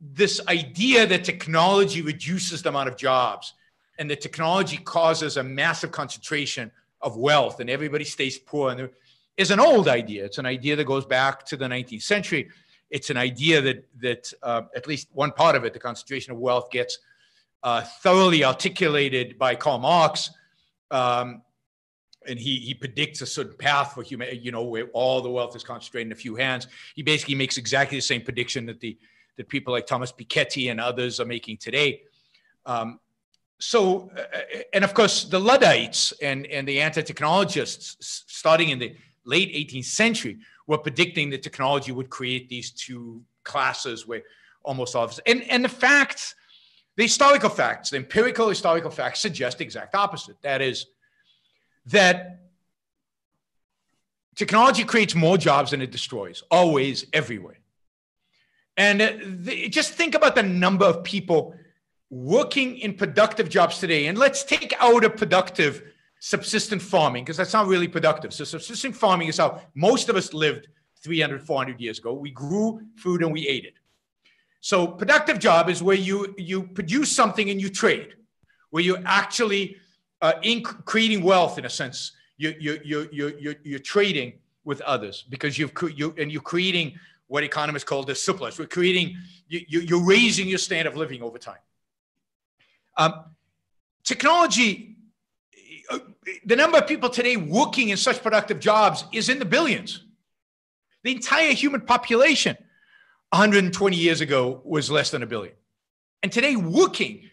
this idea that technology reduces the amount of jobs and that technology causes a massive concentration of wealth and everybody stays poor and is an old idea. It's an idea that goes back to the 19th century. It's an idea that that uh, at least one part of it, the concentration of wealth, gets uh, thoroughly articulated by Karl Marx, um, and he he predicts a certain path for human. You know, where all the wealth is concentrated in a few hands. He basically makes exactly the same prediction that the that people like Thomas Piketty and others are making today. Um, so, uh, and of course, the Luddites and, and the anti technologists, starting in the late 18th century were predicting that technology would create these two classes where almost all of. And, and the facts, the historical facts, the empirical historical facts suggest the exact opposite. That is, that technology creates more jobs than it destroys, always, everywhere. And uh, the, just think about the number of people working in productive jobs today. And let's take out a productive subsistent farming, because that's not really productive. So subsistent farming is how most of us lived 300, 400 years ago. We grew food and we ate it. So productive job is where you, you produce something and you trade, where you're actually uh, in creating wealth in a sense. You, you, you, you, you, you're trading with others because you've, you, and you're creating what economists call the surplus. We're creating, you, you, you're raising your standard of living over time. Um, technology, uh, the number of people today working in such productive jobs is in the billions. The entire human population 120 years ago was less than a billion. And today, working,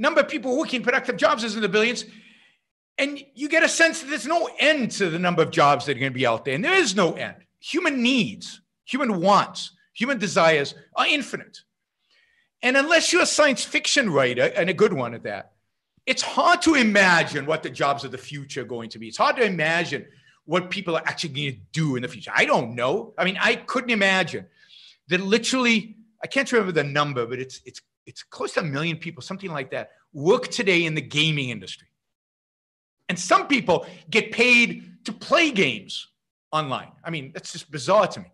number of people working productive jobs is in the billions. And you get a sense that there's no end to the number of jobs that are going to be out there. And there is no end. Human needs, human wants, human desires are infinite. And unless you're a science fiction writer, and a good one at that, it's hard to imagine what the jobs of the future are going to be. It's hard to imagine what people are actually going to do in the future. I don't know. I mean, I couldn't imagine that literally, I can't remember the number, but it's it's it's close to a million people, something like that, work today in the gaming industry. And some people get paid to play games online. I mean, that's just bizarre to me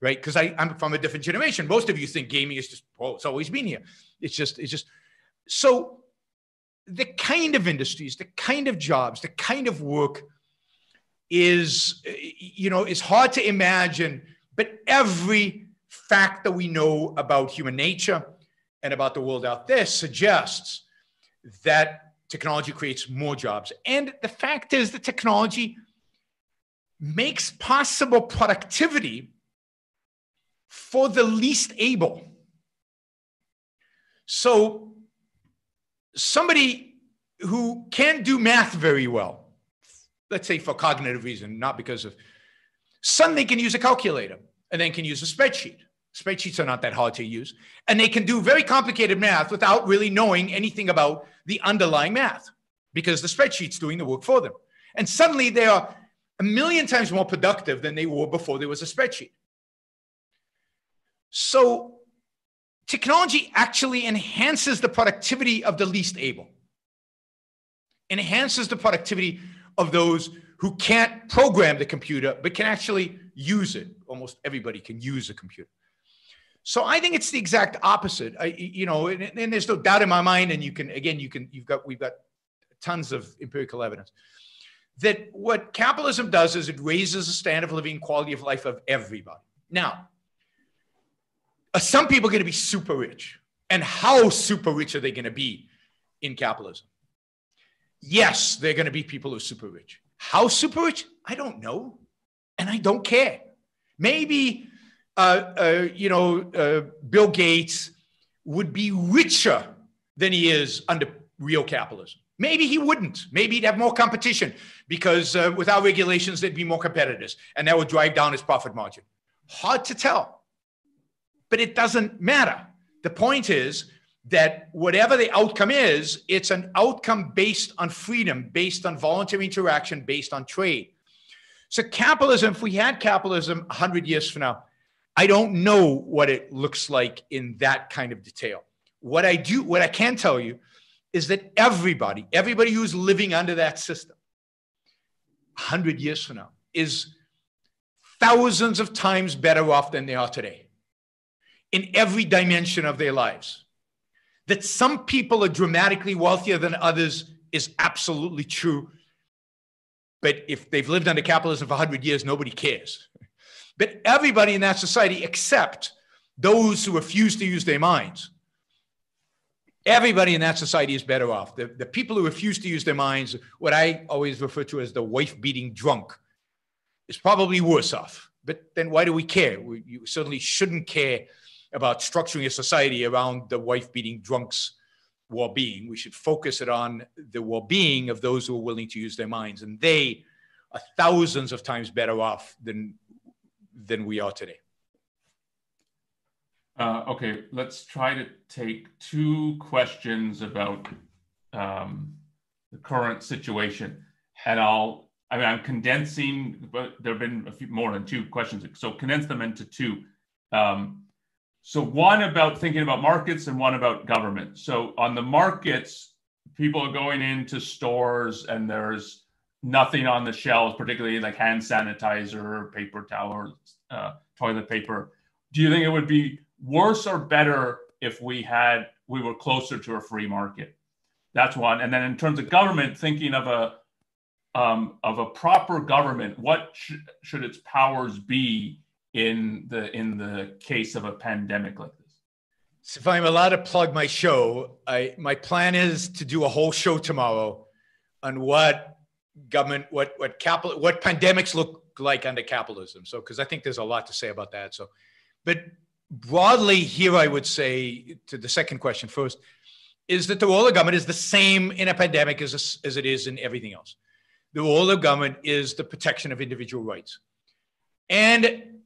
right? Because I'm from a different generation. Most of you think gaming is just, well, it's always been here. It's just, it's just, so the kind of industries, the kind of jobs, the kind of work is, you know, is hard to imagine, but every fact that we know about human nature and about the world out there suggests that technology creates more jobs. And the fact is that technology makes possible productivity for the least able. So, somebody who can't do math very well, let's say for cognitive reason, not because of, suddenly can use a calculator and then can use a spreadsheet. Spreadsheets are not that hard to use. And they can do very complicated math without really knowing anything about the underlying math because the spreadsheet's doing the work for them. And suddenly they are a million times more productive than they were before there was a spreadsheet. So technology actually enhances the productivity of the least able, enhances the productivity of those who can't program the computer but can actually use it. Almost everybody can use a computer. So I think it's the exact opposite. I, you know, and, and, there's no doubt in my mind. And you can, again, you can, you've got, we've got tons of empirical evidence that what capitalism does is it raises the standard of living, quality of life of everybody. Now, uh, some people are going to be super rich. And how super rich are they going to be in capitalism? Yes, they're going to be people who are super rich. How super rich? I don't know. And I don't care. Maybe, you know, uh, Bill Gates would be richer than he is under real capitalism. Maybe he wouldn't. Maybe he'd have more competition because uh, without regulations, there'd be more competitors and that would drive down his profit margin. Hard to tell but it doesn't matter. The point is that whatever the outcome is, it's an outcome based on freedom, based on voluntary interaction, based on trade. So, capitalism, if we had capitalism 100 years from now, I don't know what it looks like in that kind of detail. What I do, what I can tell you is that everybody, everybody who's living under that system 100 years from now is thousands of times better off than they are today in every dimension of their lives. That some people are dramatically wealthier than others is absolutely true. But if they've lived under capitalism for 100 years, nobody cares. But everybody in that society, except those who refuse to use their minds, everybody in that society is better off. The, the people who refuse to use their minds, what I always refer to as the wife beating drunk, is probably worse off. But then why do we care? We, you certainly shouldn't care about structuring a society around the wife beating drunks well-being. We should focus it on the well-being of those who are willing to use their minds, and they are thousands of times better off than than we are today. Uh, okay, let's try to take two questions about um, the current situation, and I'll. I mean, I'm condensing, but there have been a few more than two questions, so condense them into two. Um, so one about thinking about markets and one about government. So on the markets, people are going into stores and there's nothing on the shelves, particularly like hand sanitizer, paper towel, or uh, toilet paper. Do you think it would be worse or better if we had we were closer to a free market? That's one. And then in terms of government, thinking of a um, of a proper government, what sh- should its powers be in the in the case of a pandemic like this? So if I'm allowed to plug my show, I my plan is to do a whole show tomorrow on what government, what what capital, what pandemics look like under capitalism. So because I think there's a lot to say about that. So, but broadly here, I would say to the second question first is that the role of government is the same in a pandemic as, as it is in everything else. The role of government is the protection of individual rights. And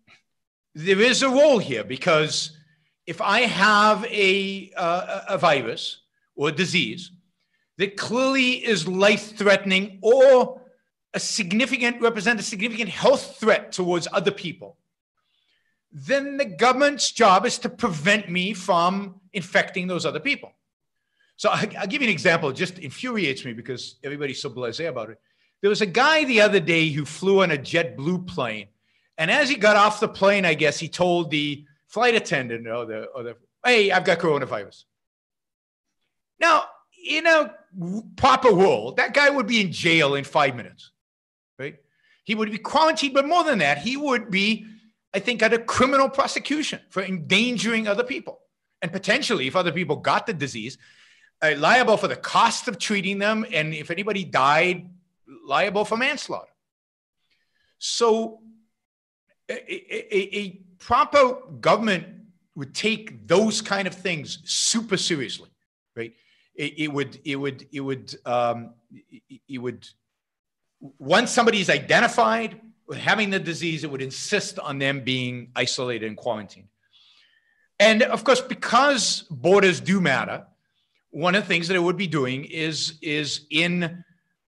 there is a role here because if I have a, uh, a virus or a disease that clearly is life threatening or a significant, represent a significant health threat towards other people, then the government's job is to prevent me from infecting those other people. So I, will give you an example. It just infuriates me because everybody's so blasé about it. There was a guy the other day who flew on a JetBlue plane and as he got off the plane, I guess he told the flight attendant or the, or the hey, I've got coronavirus. Now, in a proper world, that guy would be in jail in five minutes, right? He would be quarantined, but more than that, he would be, I think, at a criminal prosecution for endangering other people. And potentially, if other people got the disease, uh, liable for the cost of treating them. And if anybody died, liable for manslaughter. So a, a, a proper government would take those kind of things super seriously? It, it would, it would, it would, um, it, would. Once somebody is identified with having the disease, it would insist on them being isolated and quarantined. And of course, because borders do matter, one of the things that it would be doing is is in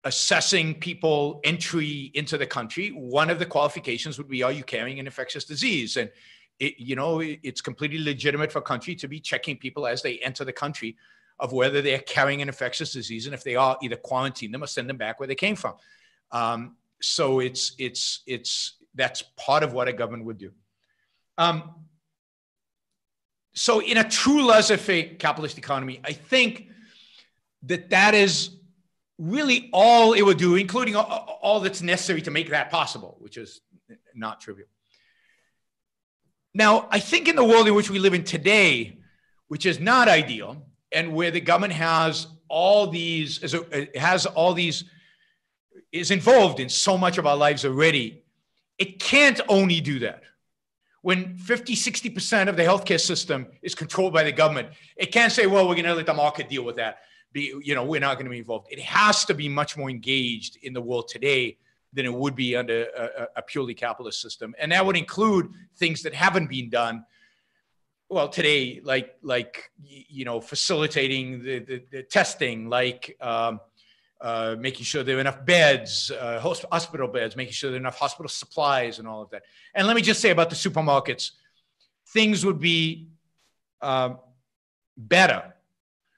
assessing people entry into the country, one of the qualifications would be, are you carrying an infectious disease? And it, you know, it's completely legitimate for a country to be checking people as they enter the country of whether they're carrying an infectious disease, and if they are, either quarantine them or send them back where they came from. Um, so it's it's it's that's part of what a government would do. Um, so in a true laissez-faire capitalist economy, I think that that is really all it would do, including all, all that's necessary to make that possible, which is not trivial. Now, I think in the world in which we live in today, which is not ideal, and where the government has all these, has all these, is involved in so much of our lives already, it can't only do that. When 50, 60% of the healthcare system is controlled by the government, it can't say, well, we're going to let the market deal with that be, you know, we're not going to be involved. It has to be much more engaged in the world today than it would be under a, a purely capitalist system. And that would include things that haven't been done well today like like you know facilitating the, the, the testing like um, uh, making sure there are enough beds uh, hospital beds making sure there are enough hospital supplies and all of that and let me just say about the supermarkets things would be uh, better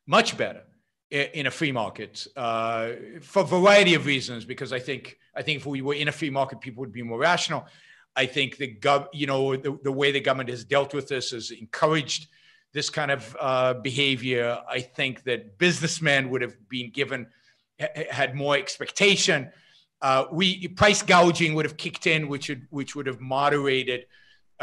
much better in a free market uh, for a variety of reasons. Because I think I think if we were in a free market, people would be more rational. I think the gov, you know, the, the way the government has dealt with this has encouraged this kind of uh, behavior. I think that businessmen would have been given had more expectation. Uh, we price gouging would have kicked in, which would which would have moderated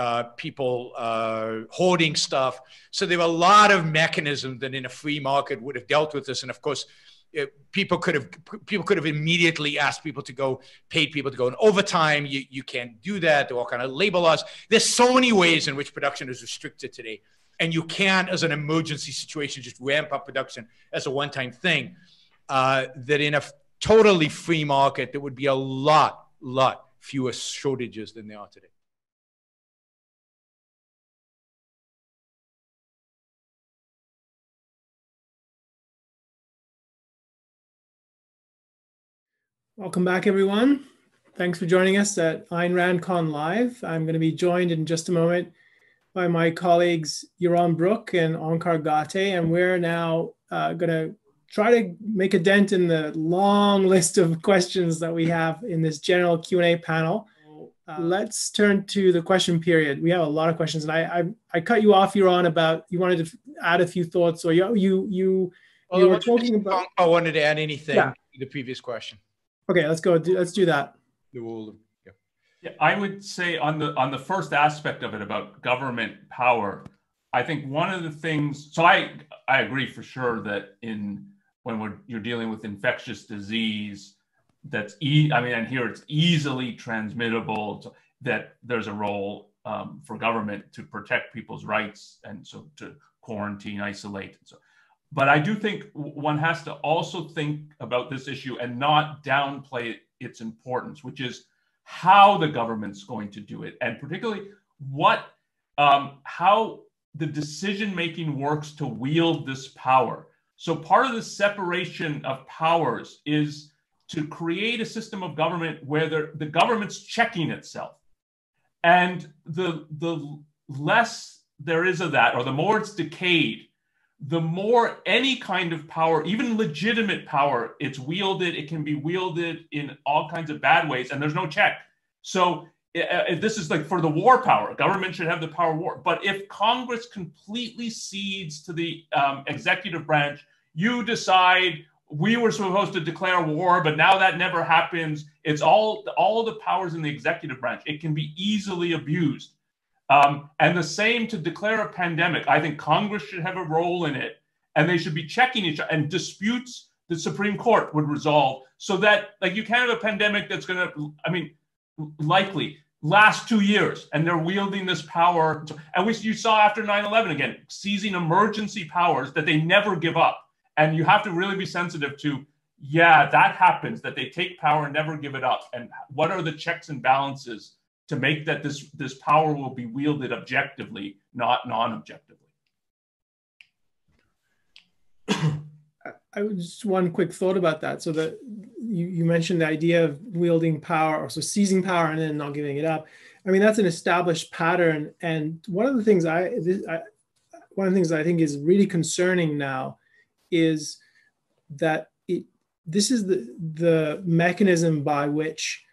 uh, people uh, hoarding stuff. So there were a lot of mechanisms that in a free market would have dealt with this. And of course, people could have people could have immediately asked people to go, paid people to go in overtime. You, you can't do that. Are all kind of labor laws. There's so many ways in which production is restricted today. And you can't, as an emergency situation, just ramp up production as a one-time thing. Uh, that in a totally free market, there would be a lot, lot fewer shortages than there are today. Welcome back, everyone. Thanks for joining us at Ayn Rand Con Live. I'm going to be joined in just a moment by my colleagues Yaron Brook and Onkar Ghate, and we're now uh, going to try to make a dent in the long list of questions that we have in this general Q&A panel. Uh, let's turn to the question period. We have a lot of questions, and I I, I cut you off, Yaron, about you wanted to add a few thoughts, or you you you, well, you were talking about. I wanted to add anything yeah. to the previous question. Okay, let's go. Let's do that. The yeah. yeah, I would say on the on the first aspect of it about government power, I think one of the things. So I I agree for sure that in when we're, you're dealing with infectious disease, that's e. I mean, and here it's easily transmittable. To, that there's a role um, for government to protect people's rights and so to quarantine, isolate, and so but I do think one has to also think about this issue and not downplay its importance, which is how the government's going to do it, and particularly what, um, how the decision making works to wield this power. So part of the separation of powers is to create a system of government where the, the government's checking itself, and the the less there is of that, or the more it's decayed, the more any kind of power, even legitimate power, it's wielded, it can be wielded in all kinds of bad ways, and there's no check. So if this is like for the war power, government should have the power war. But if Congress completely cedes to the um, executive branch, you decide we were supposed to declare war, but now that never happens. It's all all the powers in the executive branch. It can be easily abused. Um, and the same to declare a pandemic. I think Congress should have a role in it, and they should be checking each other. And disputes the Supreme Court would resolve, so that like you can't have a pandemic that's going to, I mean, likely last two years, and they're wielding this power. And we you saw after 9/11 again, seizing emergency powers that they never give up. And you have to really be sensitive to, yeah, that happens. That they take power and never give it up. And what are the checks and balances? To make that this, this power will be wielded objectively, not non-objectively. I just one quick thought about that. So that you, you mentioned the idea of wielding power, or so seizing power and then not giving it up. I mean, that's an established pattern. And one of the things I, this, I one of the things I think is really concerning now is that it this is the the mechanism by which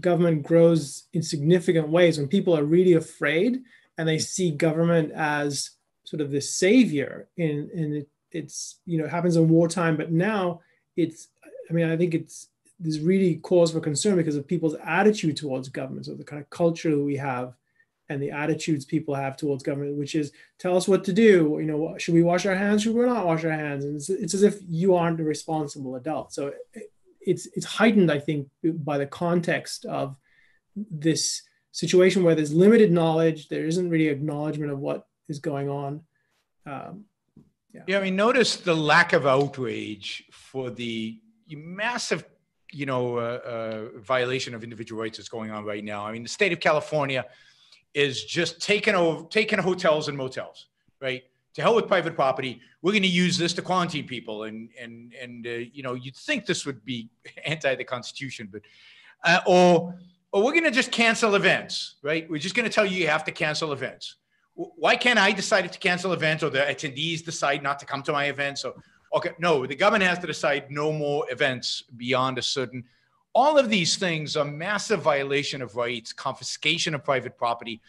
government grows in significant ways when people are really afraid and they see government as sort of the savior in in it, it's you know it happens in wartime but now it's i mean i think it's there's really cause for concern because of people's attitude towards government so the kind of culture that we have and the attitudes people have towards government which is tell us what to do you know should we wash our hands should we not wash our hands? And it's, it's as if you aren't a responsible adult. So it's it's heightened, I think, by the context of this situation where there's limited knowledge, there isn't really acknowledgement of what is going on. Um, yeah. yeah, I mean, notice the lack of outrage for the massive, you know, uh, uh, violation of individual rights that's going on right now. I mean, the state of California is just taking over, taking hotels and motels, right? To hell with private property. We're going to use this to quarantine people, and and and uh, you know you'd think this would be anti the Constitution, but uh, or or we're going to just cancel events, right? We're just going to tell you you have to cancel events. Why can't I decide to cancel events, or the attendees decide not to come to my event? So okay, no, the government has to decide no more events beyond a certain. All of these things are massive violation of rights, confiscation of private property,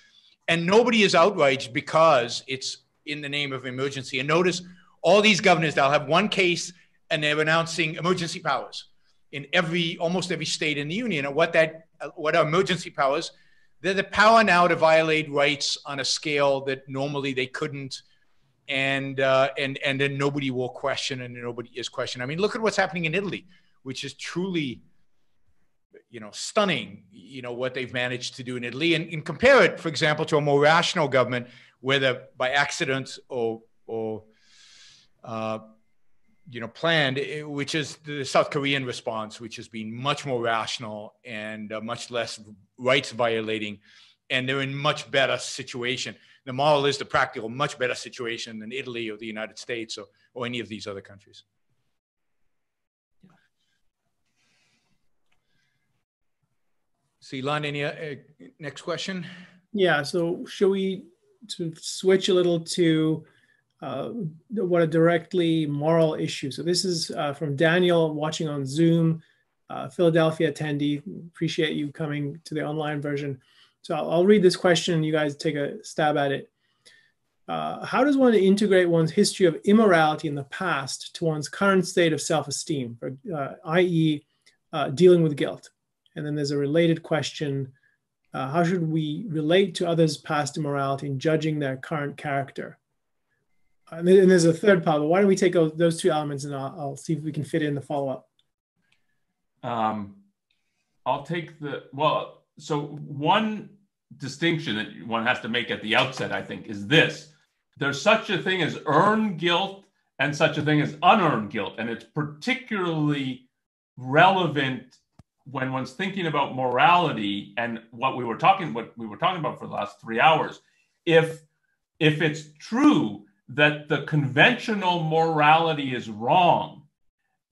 and nobody is outraged because it's in the name of emergency. And notice all these governors, they'll have one case and they're announcing emergency powers in every, almost every state in the union. And what that, what are emergency powers? They're the power now to violate rights on a scale that normally they couldn't. And, uh, and, and then nobody will question and nobody is questioned. I mean, look at what's happening in Italy, which is truly, you know, stunning, you know, what they've managed to do in Italy and, and compare it, for example, to a more rational government whether by accident or or uh, you know planned, which is the South Korean response, which has been much more rational and uh, much less rights violating, and they're in much better situation. The moral is the practical, much better situation than Italy or the United States or, or any of these other countries. So, Elon, any uh, next question? Yeah. So, should we to switch a little to uh, what a directly moral issue? So, this is uh, from Daniel watching on Zoom, uh, Philadelphia attendee. Appreciate you coming to the online version. So, I'll, I'll read this question. You guys take a stab at it. Uh, how does one integrate one's history of immorality in the past to one's current state of self-esteem, uh, i.e., uh, dealing with guilt? And then there's a related question uh, How should we relate to others' past immorality in judging their current character? And then there's a third part, but why don't we take those two elements and I'll, I'll see if we can fit in the follow up. Um, I'll take the, well, so one distinction that one has to make at the outset, I think, is this there's such a thing as earned guilt and such a thing as unearned guilt. And it's particularly relevant when one's thinking about morality and what we were talking what we were talking about for the last three hours if if it's true that the conventional morality is wrong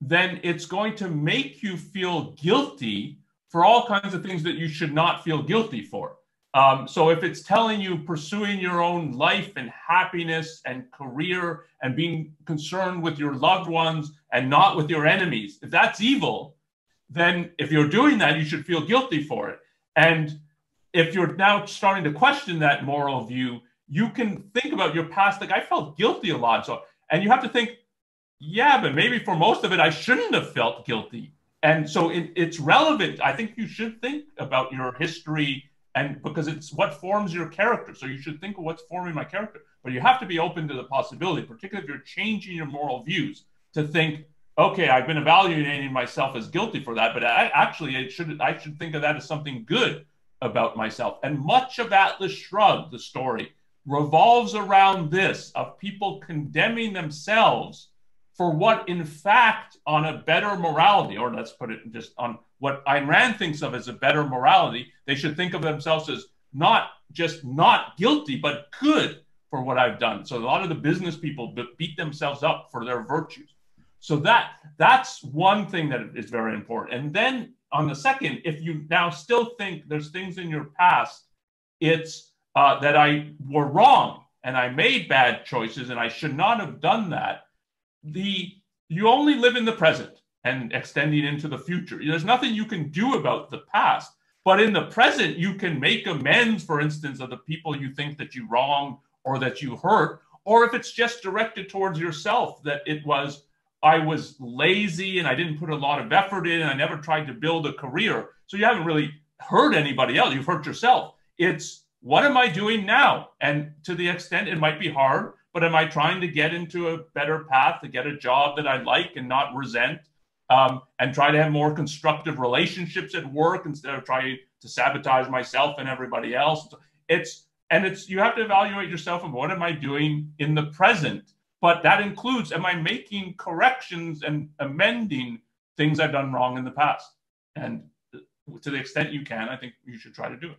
then it's going to make you feel guilty for all kinds of things that you should not feel guilty for. Um, so if it's telling you pursuing your own life and happiness and career and being concerned with your loved ones and not with your enemies if that's evil then if you're doing that, you should feel guilty for it. And if you're now starting to question that moral view, you can think about your past. Like I felt guilty a lot. So, and you have to think, yeah, but maybe for most of it, I shouldn't have felt guilty. And so it, it's relevant. I think you should think about your history and because it's what forms your character. So you should think of what's forming my character. But you have to be open to the possibility, particularly if you're changing your moral views, to think, okay, I've been evaluating myself as guilty for that, but I, actually, I should I should think of that as something good about myself. And much of Atlas Shrugged, the story, revolves around this of people condemning themselves for what, in fact, on a better morality, or let's put it just on what Ayn Rand thinks of as a better morality, they should think of themselves as not just not guilty, but good for what I've done. So a lot of the business people beat themselves up for their virtues. So that that's one thing that is very important. And then on the second, if you now still think there's things in your past, it's uh, that I were wrong and I made bad choices and I should not have done that. The you only live in the present and extending into the future. There's nothing you can do about the past, but in the present you can make amends, for instance, of the people you think that you wronged or that you hurt, or if it's just directed towards yourself that it was I was lazy and I didn't put a lot of effort in and I never tried to build a career. So you haven't really hurt anybody else. You've hurt yourself. It's what am I doing now? And to the extent it might be hard, but am I trying to get into a better path to get a job that I like and not resent um, and try to have more constructive relationships at work instead of trying to sabotage myself and everybody else? It's and it's you have to evaluate yourself and what am I doing in the present but that includes am I making corrections and amending things I've done wrong in the past? And to the extent you can, I think you should try to do it.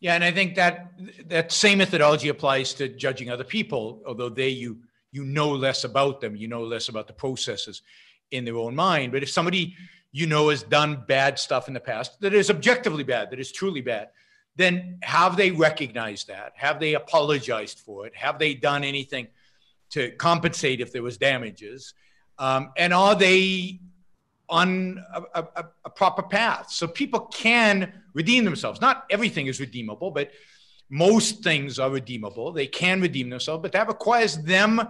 Yeah, and I think that that same methodology applies to judging other people, although they you you know less about them, you know less about the processes in their own mind. But if somebody you know has done bad stuff in the past that is objectively bad, that is truly bad, then have they recognized that? Have they apologized for it? Have they done anything? To compensate if there was damages? Um, and are they on a, a, a, proper path? So people can redeem themselves. Not everything is redeemable, but most things are redeemable. They can redeem themselves, but that requires them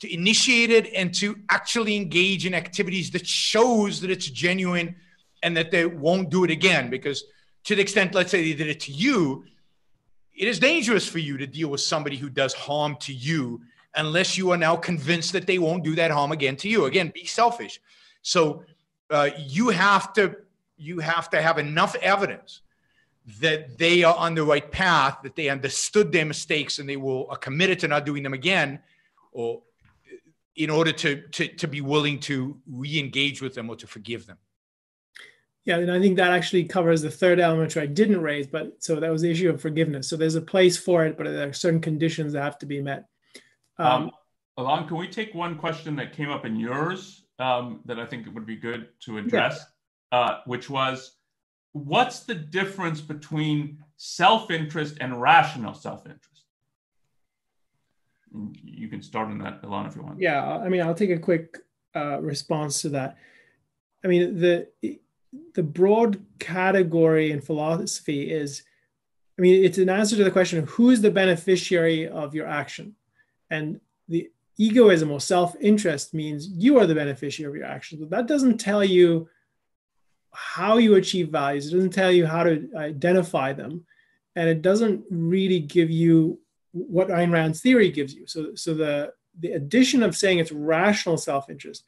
to initiate it and to actually engage in activities that shows that it's genuine and that they won't do it again. Because to the extent, let's say they did it to you, it is dangerous for you to deal with somebody who does harm to you unless you are now convinced that they won't do that harm again to you. Again, be selfish. So uh, you have to you have to have enough evidence that they are on the right path, that they understood their mistakes and they will are committed to not doing them again, or in order to to, to be willing to re-engage with them or to forgive them. Yeah, and I think that actually covers the third element which I didn't raise, but so that was the issue of forgiveness. So there's a place for it, but there are certain conditions that have to be met. Um, um, Alon, can we take one question that came up in yours um, that I think it would be good to address, yeah. uh, which was what's the difference between self-interest and rational self-interest? You can start on that, Ilan, if you want. Yeah, I mean, I'll take a quick uh, response to that. I mean, the the broad category in philosophy is, I mean, it's an answer to the question of who is the beneficiary of your action, and the egoism or self-interest means you are the beneficiary of your actions. But that doesn't tell you how you achieve values. It doesn't tell you how to identify them, and it doesn't really give you what Ayn Rand's theory gives you. So, so the the addition of saying it's rational self-interest,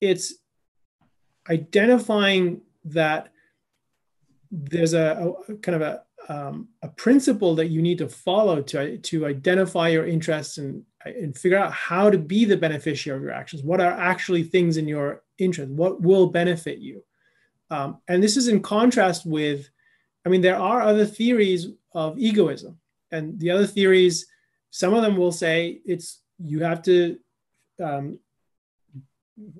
it's identifying that there's a, a kind of a um, a principle that you need to follow to, to identify your interests and, and figure out how to be the beneficiary of your actions. What are actually things in your interest? What will benefit you? Um, and this is in contrast with, I mean, there are other theories of egoism. And the other theories, some of them will say it's you have to, um,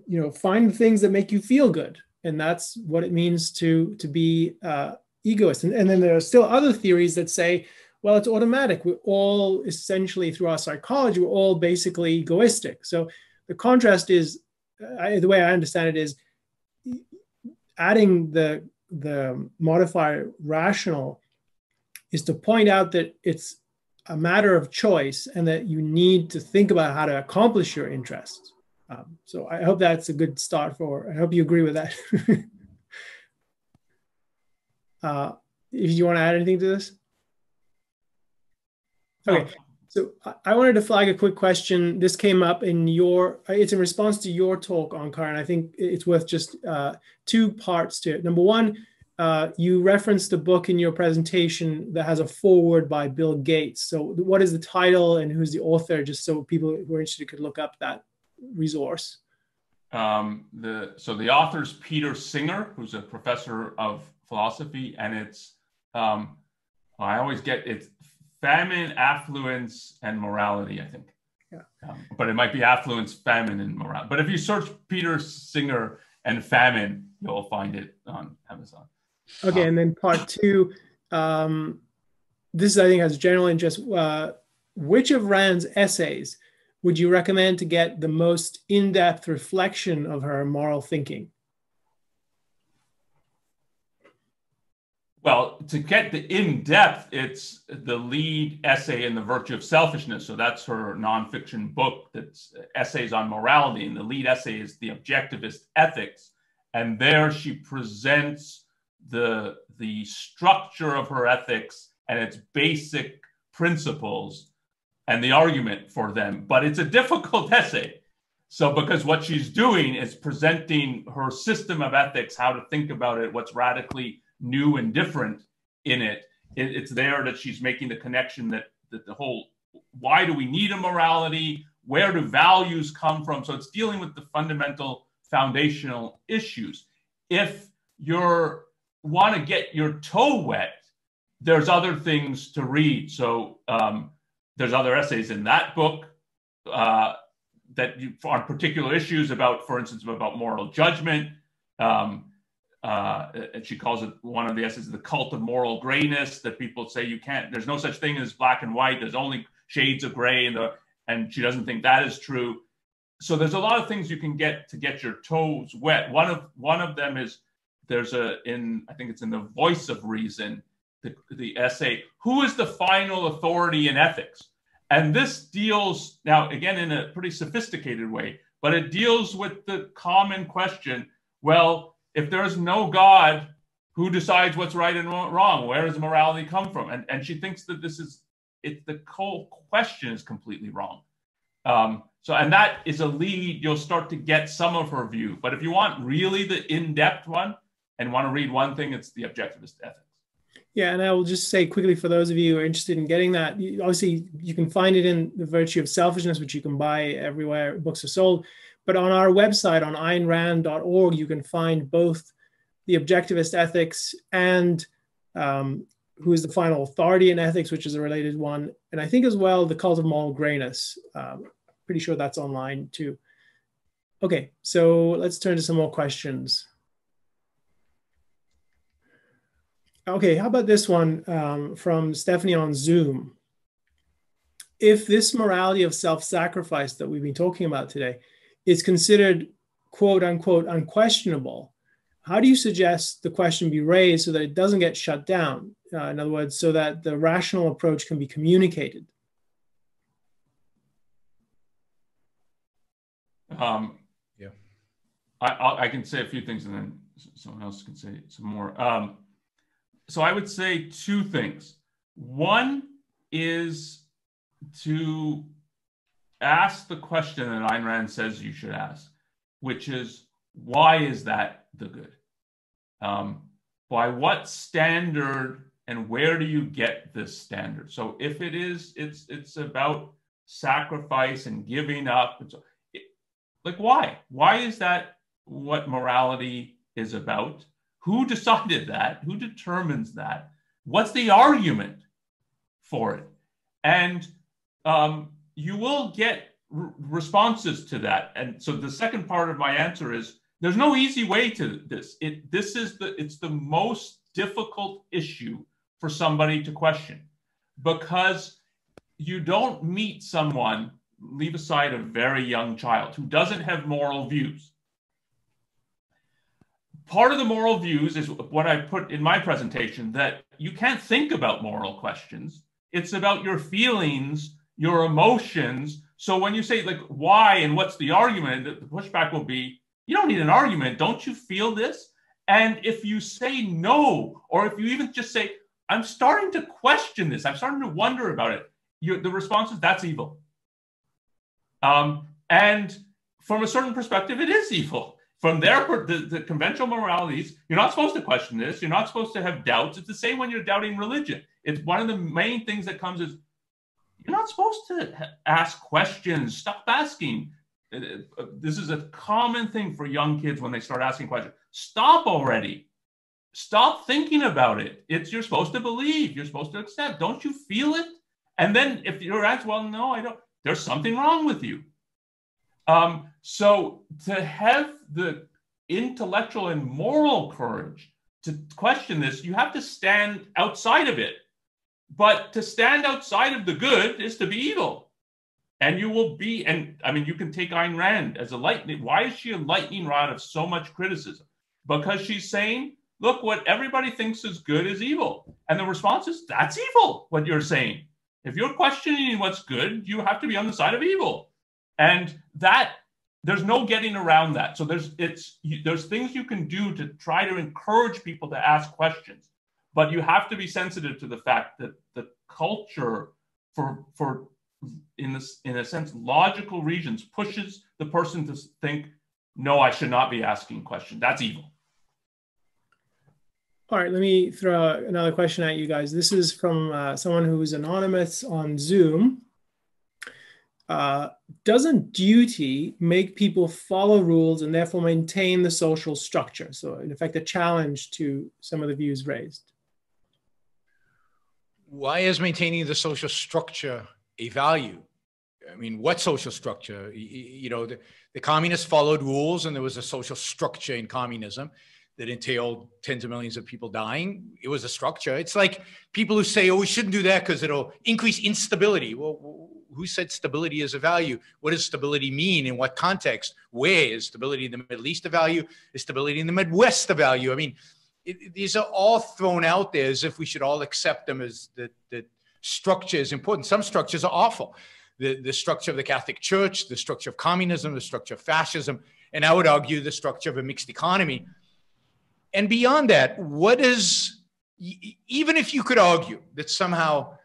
you know, find things that make you feel good, and that's what it means to to be uh, egoist. And, and then there are still other theories that say, well, it's automatic. We're all essentially through our psychology, we're all basically egoistic. So the contrast is, I, the way I understand it is, adding the the modifier rational is to point out that it's a matter of choice and that you need to think about how to accomplish your interests. Um, so I hope that's a good start for, I hope you agree with that. uh, if you want to add anything to this. Okay, so I wanted to flag a quick question. This came up in your, it's in response to your talk Onkar, and I think it's worth just uh, two parts to it. Number one, uh, you referenced a book in your presentation that has a foreword by Bill Gates. So, what is the title and who's the author? Just so people who are interested could look up that resource. Um, the so the author's Peter Singer, who's a professor of philosophy, and it's um, I always get it's famine, affluence, and morality. I think. Yeah. Um, but it might be affluence, famine, and morality. But if you search Peter Singer and famine, you'll find it on Amazon. Okay, and then part two. Um, this I think has general interest. Uh, which of Rand's essays would you recommend to get the most in-depth reflection of her moral thinking? Well, to get the in-depth, it's the lead essay in the virtue of selfishness. So that's her nonfiction book that's essays on morality, and the lead essay is the objectivist ethics. And there she presents the, the structure of her ethics and its basic principles and the argument for them. But it's a difficult essay. So, because what she's doing is presenting her system of ethics, how to think about it, what's radically new and different in it. it it's there that she's making the connection that, that the whole why do we need a morality? Where do values come from? So, it's dealing with the fundamental foundational issues. If you're want to get your toe wet, there's other things to read. So um, there's other essays in that book uh, that you, on particular issues about, for instance, about moral judgment. Um, uh, and she calls it one of the essays, the cult of moral grayness, that people say you can't, there's no such thing as black and white. There's only shades of gray. And, the, and she doesn't think that is true. So there's a lot of things you can get to get your toes wet. One of, one of them is there's a in I think it's in the Voice of Reason, the, the essay, who is the final authority in ethics? And this deals now again in a pretty sophisticated way, but it deals with the common question: Well, if there's no God, who decides what's right and wrong? Where does morality come from? And and she thinks that this is it. The whole question is completely wrong. Um, so, and that is a lead. You'll start to get some of her view. But if you want really the in-depth one, and want to read one thing, it's the objectivist ethics. Yeah, and I will just say quickly for those of you who are interested in getting that, obviously you can find it in The Virtue of Selfishness, which you can buy everywhere books are sold. But on our website, on aynrand.org, you can find both the objectivist ethics and um, who is the final authority in ethics, which is a related one. And I think as well, the cult of moral grayness. Um, pretty sure that's online too. Okay, so let's turn to some more questions. Okay, how about this one um, from Stephanie on Zoom? If this morality of self sacrifice that we've been talking about today is considered quote unquote unquestionable, how do you suggest the question be raised so that it doesn't get shut down? Uh, in other words, so that the rational approach can be communicated? Um, yeah, I, I, can say a few things and then someone else can say some more. Um, so I would say two things. One is to ask the question that Ayn Rand says you should ask, which is why is that the good? Um, by what standard and where do you get this standard? So if it is, it's it's about sacrifice and giving up. And so, it, like why? Why is that what morality is about? Who decided that? Who determines that? What's the argument for it? And um, you will get r- responses to that. And so the second part of my answer is there's no easy way to this. It this is the it's the most difficult issue for somebody to question because you don't meet someone leave aside a very young child who doesn't have moral views part of the moral views is what I put in my presentation that you can't think about moral questions. It's about your feelings, your emotions. So when you say like why and what's the argument, the pushback will be you don't need an argument. Don't you feel this? And if you say no, or if you even just say I'm starting to question this, I'm starting to wonder about it, you, the response is that's evil. Um, and from a certain perspective, it is evil from their the, the conventional moralities you're not supposed to question this. You're not supposed to have doubts. It's the same when you're doubting religion. It's one of the main things that comes is you're not supposed to ask questions. Stop asking. Uh, uh, this is a common thing for young kids when they start asking questions. Stop already. Stop thinking about it. It's you're supposed to believe. You're supposed to accept. Don't you feel it? And then if you're asked well no i don't there's something wrong with you um, so to have the intellectual and moral courage to question this, you have to stand outside of it. But to stand outside of the good is to be evil. And you will be, and I mean, you can take Ayn Rand as a lightning. Why is she a lightning rod of so much criticism? Because she's saying, look, what everybody thinks is good is evil. And the response is, that's evil, what you're saying. If you're questioning what's good, you have to be on the side of evil. And that there's no getting around that. So there's it's there's things you can do to try to encourage people to ask questions, but you have to be sensitive to the fact that the culture for for in this in a sense logical regions pushes the person to think, no, I should not be asking questions. That's evil. All right, let me throw another question at you guys. This is from uh, someone who's anonymous on Zoom uh, doesn't duty make people follow rules and therefore maintain the social structure? So, in effect, a challenge to some of the views raised. Why is maintaining the social structure a value? I mean, what social structure? You know, the, the communists followed rules and there was a social structure in communism that entailed tens of millions of people dying. It was a structure. It's like people who say, oh, we shouldn't do that because it'll increase instability. Well, who said stability is a value? What does stability mean? In what context? Where is stability in the Middle East a value? Is stability in the Midwest a value? I mean, it, these are all thrown out there as if we should all accept them as that the structure is important. Some structures are awful. The, the structure of the Catholic Church, the structure of communism, the structure of fascism, and I would argue the structure of a mixed economy. And beyond that, what is, even if you could argue that somehow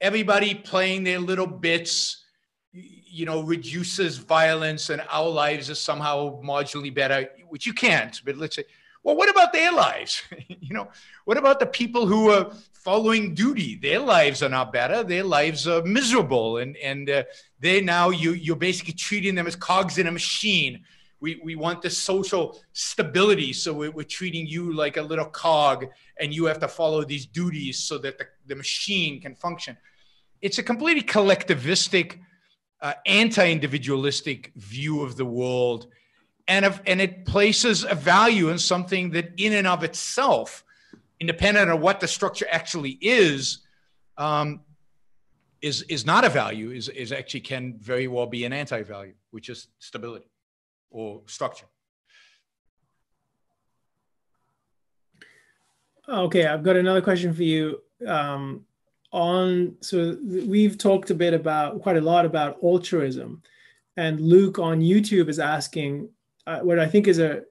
everybody playing their little bits, you know, reduces violence and our lives are somehow marginally better, which you can't. But let's say, well, what about their lives? you know, what about the people who are following duty? Their lives are not better. Their lives are miserable, and and uh, they now you you're basically treating them as cogs in a machine. We, we want the social stability. So we're, we're treating you like a little cog, and you have to follow these duties so that the, the machine can function it's a completely collectivistic, uh, anti-individualistic view of the world, and of, and it places a value in something that, in and of itself, independent of what the structure actually is, um, is is not a value. Is is actually can very well be an anti-value, which is stability or structure. Okay, I've got another question for you. Um, on so we've talked a bit about quite a lot about altruism, and Luke on YouTube is asking uh, what I think is a,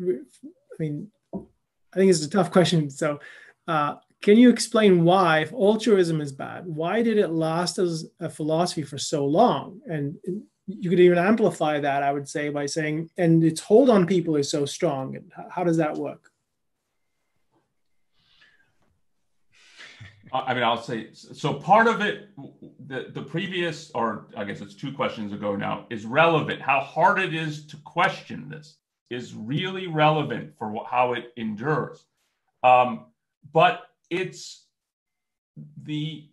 I mean, I think it's a tough question. So, uh, can you explain why, if altruism is bad, why did it last as a philosophy for so long? And you could even amplify that, I would say, by saying, and its hold on people is so strong. And how does that work? I mean, I'll say so. Part of it, the the previous, or I guess it's two questions ago now, is relevant. How hard it is to question this is really relevant for how it endures. Um, but it's the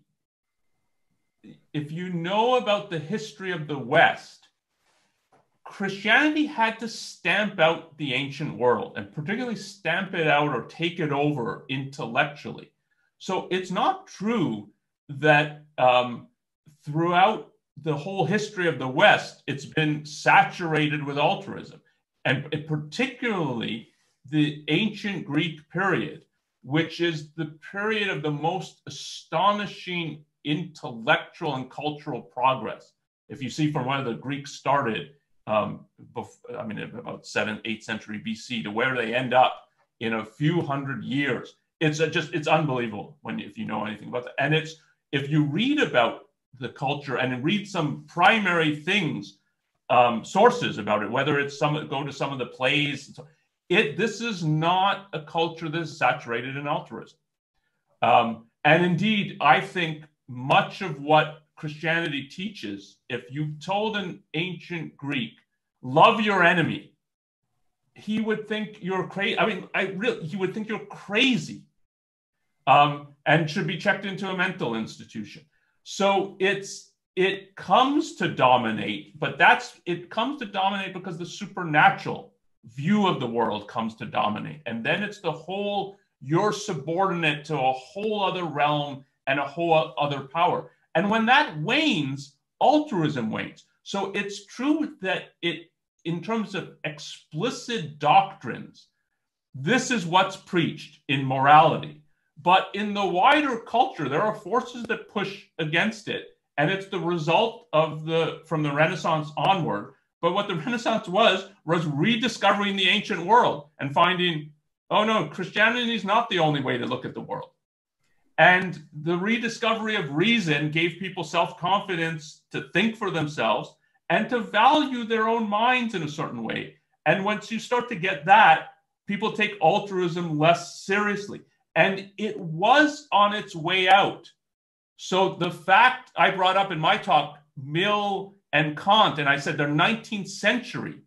if you know about the history of the West, Christianity had to stamp out the ancient world and particularly stamp it out or take it over intellectually. So it's not true that um, throughout the whole history of the West, it's been saturated with altruism. And particularly the ancient Greek period, which is the period of the most astonishing intellectual and cultural progress. If you see from where the Greeks started, um, before, I mean, about seventh, eighth century BC to where they end up in a few hundred years, it's just it's unbelievable when if you know anything about that. And it's if you read about the culture and read some primary things, um, sources about it, whether it's some go to some of the plays, it this is not a culture that is saturated in altruism. Um, and indeed, I think much of what Christianity teaches, if you told an ancient Greek, love your enemy, he would think you're crazy. I mean, I really, he would think you're crazy um, and should be checked into a mental institution. So it's it comes to dominate, but that's it comes to dominate because the supernatural view of the world comes to dominate, and then it's the whole you're subordinate to a whole other realm and a whole other power. And when that wanes, altruism wanes. So it's true that it, in terms of explicit doctrines, this is what's preached in morality. But in the wider culture, there are forces that push against it. And it's the result of the from the Renaissance onward. But what the Renaissance was was rediscovering the ancient world and finding, oh no, Christianity is not the only way to look at the world. And the rediscovery of reason gave people self confidence to think for themselves and to value their own minds in a certain way. And once you start to get that, people take altruism less seriously and it was on its way out. So the fact I brought up in my talk, Mill and Kant, and I said they're 19th century,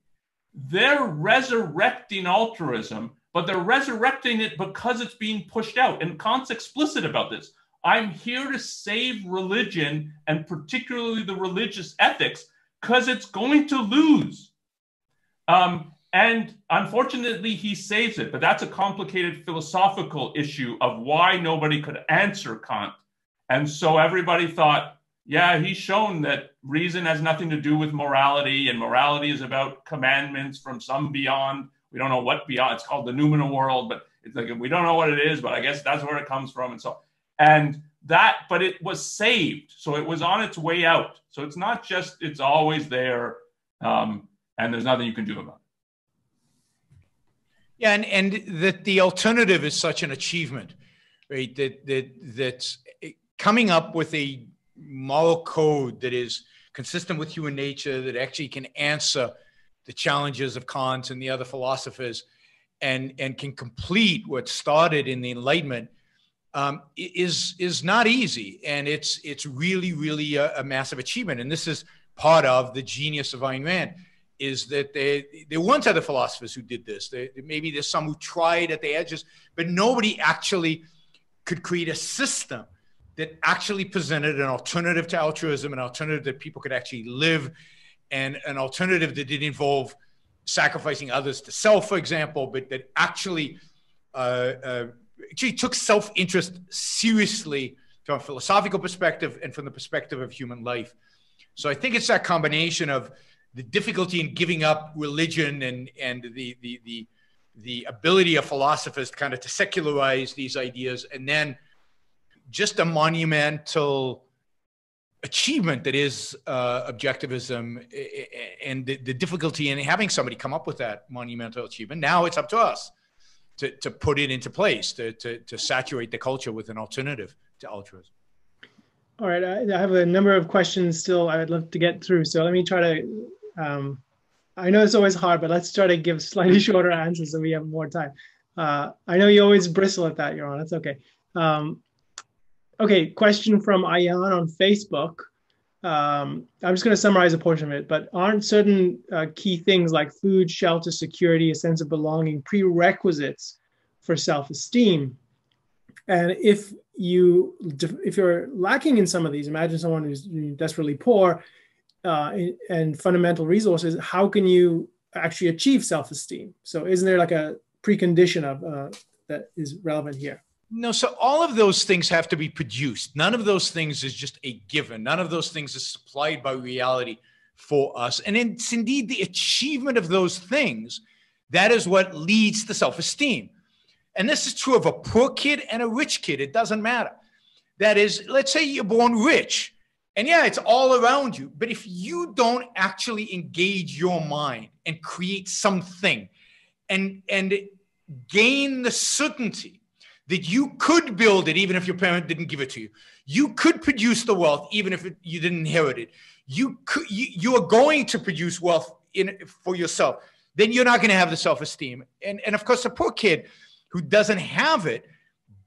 they're resurrecting altruism, but they're resurrecting it because it's being pushed out. And Kant's explicit about this. I'm here to save religion and particularly the religious ethics because it's going to lose. Um, and unfortunately, he saves it. But that's a complicated philosophical issue of why nobody could answer Kant. And so everybody thought, yeah, he's shown that reason has nothing to do with morality, and morality is about commandments from some beyond. We don't know what beyond. It's called the noumenal world, but it's like we don't know what it is, but I guess that's where it comes from, and so and that. But it was saved, so it was on its way out. So it's not just it's always there, um, and there's nothing you can do about it. Yeah, and, and that the alternative is such an achievement, right? That that that's coming up with a moral code that is consistent with human nature, that actually can answer the challenges of Kant and the other philosophers, and and can complete what started in the Enlightenment, um, is is not easy, and it's it's really really a, a massive achievement, and this is part of the genius of Ayn Rand is that they, there weren't other philosophers who did this. They, maybe there's some who tried at the edges, but nobody actually could create a system that actually presented an alternative to altruism, an alternative that people could actually live, and an alternative that didn't involve sacrificing others to self, for example, but that actually uh, uh, actually took self-interest seriously from a philosophical perspective and from the perspective of human life. So I think it's that combination of the difficulty in giving up religion and and the the the the ability of philosophers kind of to secularize these ideas and then just a monumental achievement that is uh, objectivism and the, the, difficulty in having somebody come up with that monumental achievement. Now it's up to us to, to put it into place, to, to, to saturate the culture with an alternative to altruism. All right, I, I have a number of questions still I'd love to get through. So let me try to, um, I know it's always hard, but let's try to give slightly shorter answers so we have more time. Uh, I know you always bristle at that, Yaron. That's okay. Um, Okay, question from Ayan on Facebook. Um, I'm just going to summarize a portion of it, but aren't certain uh, key things like food, shelter, security, a sense of belonging prerequisites for self-esteem? And if you if you're lacking in some of these, imagine someone who's desperately poor uh, and fundamental resources. How can you actually achieve self-esteem? So, isn't there like a precondition of uh, that is relevant here? No, so all of those things have to be produced. None of those things is just a given. None of those things is supplied by reality for us. And it's indeed the achievement of those things that is what leads to self esteem. And this is true of a poor kid and a rich kid. It doesn't matter. That is, let's say you're born rich, and yeah, it's all around you. But if you don't actually engage your mind and create something and, and gain the certainty that you could build it even if your parent didn't give it to you. You could produce the wealth even if it, you didn't inherit it. You could, you, you are going to produce wealth in for yourself. Then you're not going to have the self-esteem. And, and of course, the poor kid who doesn't have it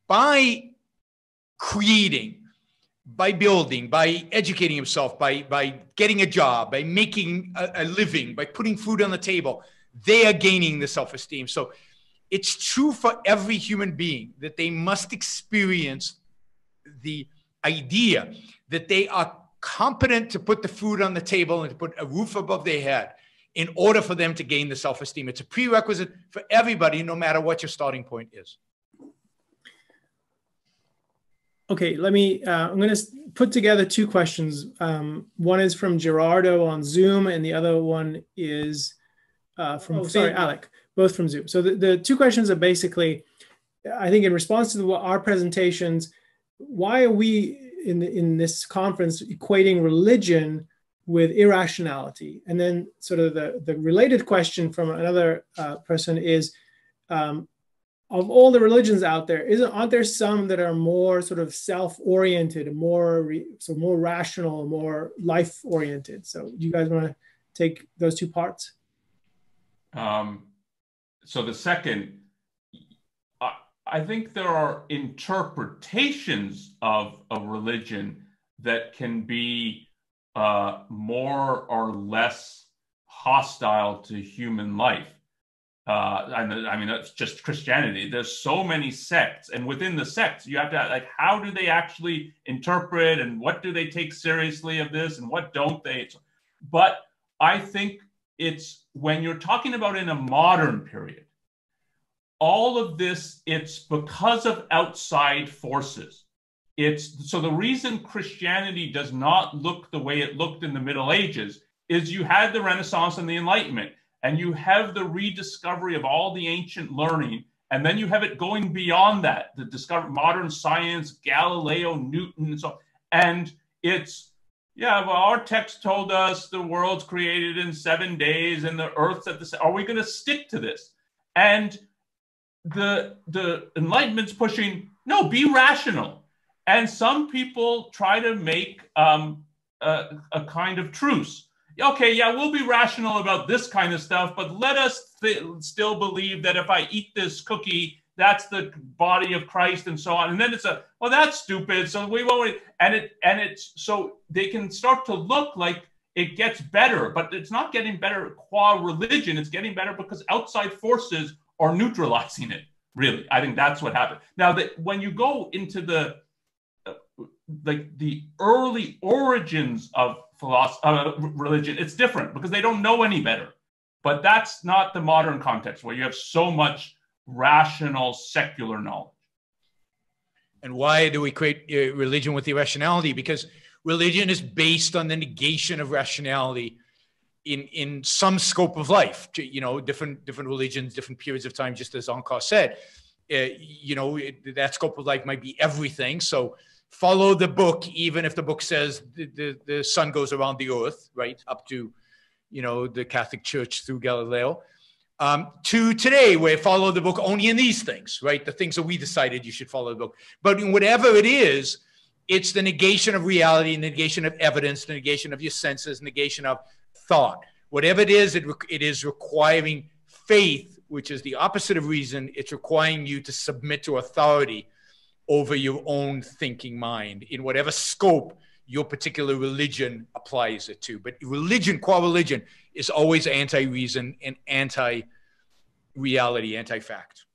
by creating, by building, by educating himself, by, by getting a job, by making a, a living, by putting food on the table, they are gaining the self-esteem. So it's true for every human being that they must experience the idea that they are competent to put the food on the table and to put a roof above their head in order for them to gain the self esteem. It's a prerequisite for everybody, no matter what your starting point is. Okay, let me. Uh, I'm going to put together two questions. Um, one is from Gerardo on Zoom, and the other one is uh, from oh, sorry, Alec both from Zoom. So the, the two questions are basically, I think in response to the, our presentations, why are we in, in this conference equating religion with irrationality? And then sort of the, the related question from another uh, person is, um, of all the religions out there, isn't aren't there some that are more sort of self-oriented, more re, so more rational, more life-oriented? So do you guys want to take those two parts? Um, so the second, I, I think there are interpretations of a religion that can be uh, more or less hostile to human life. Uh, I mean, that's just Christianity. There's so many sects, and within the sects, you have to like, how do they actually interpret, and what do they take seriously of this, and what don't they? But I think it's when you're talking about in a modern period, all of this, it's because of outside forces. It's so the reason Christianity does not look the way it looked in the Middle Ages is you had the Renaissance and the Enlightenment, and you have the rediscovery of all the ancient learning, and then you have it going beyond that, the discover modern science, Galileo, Newton, and so and it's yeah, well, our text told us the world's created in seven days and the earth's at the. Are we going to stick to this? And the the Enlightenment's pushing no, be rational, and some people try to make um, a, a kind of truce. Okay, yeah, we'll be rational about this kind of stuff, but let us th- still believe that if I eat this cookie, that's the body of Christ and so on. And then it's a, well, that's stupid. So we won't, and it, and it's, so they can start to look like it gets better, but it's not getting better qua religion. It's getting better because outside forces are neutralizing it. Really, I think that's what happened. Now that when you go into the uh, like the early origins of philosophy, uh, religion, it's different because they don't know any better. But that's not the modern context where you have so much rational secular knowledge. And why do we create uh, religion with irrationality? Because religion is based on the negation of rationality in in some scope of life. You know, different different religions, different periods of time. Just as Onkar said, uh, you know, it, that scope of life might be everything. So follow the book, even if the book says the, the, the sun goes around the earth, right, up to, you know, the Catholic Church through Galileo. Um, to today, where follow the book only in these things, right? The things that we decided you should follow the book. But in whatever it is, it's the negation of reality, negation of evidence, negation of your senses, negation of thought. Whatever it is, it, it is requiring faith, which is the opposite of reason. It's requiring you to submit to authority over your own thinking mind in whatever scope your particular religion applies it to. But religion, qua religion, is always anti reason and anti reality, anti fact.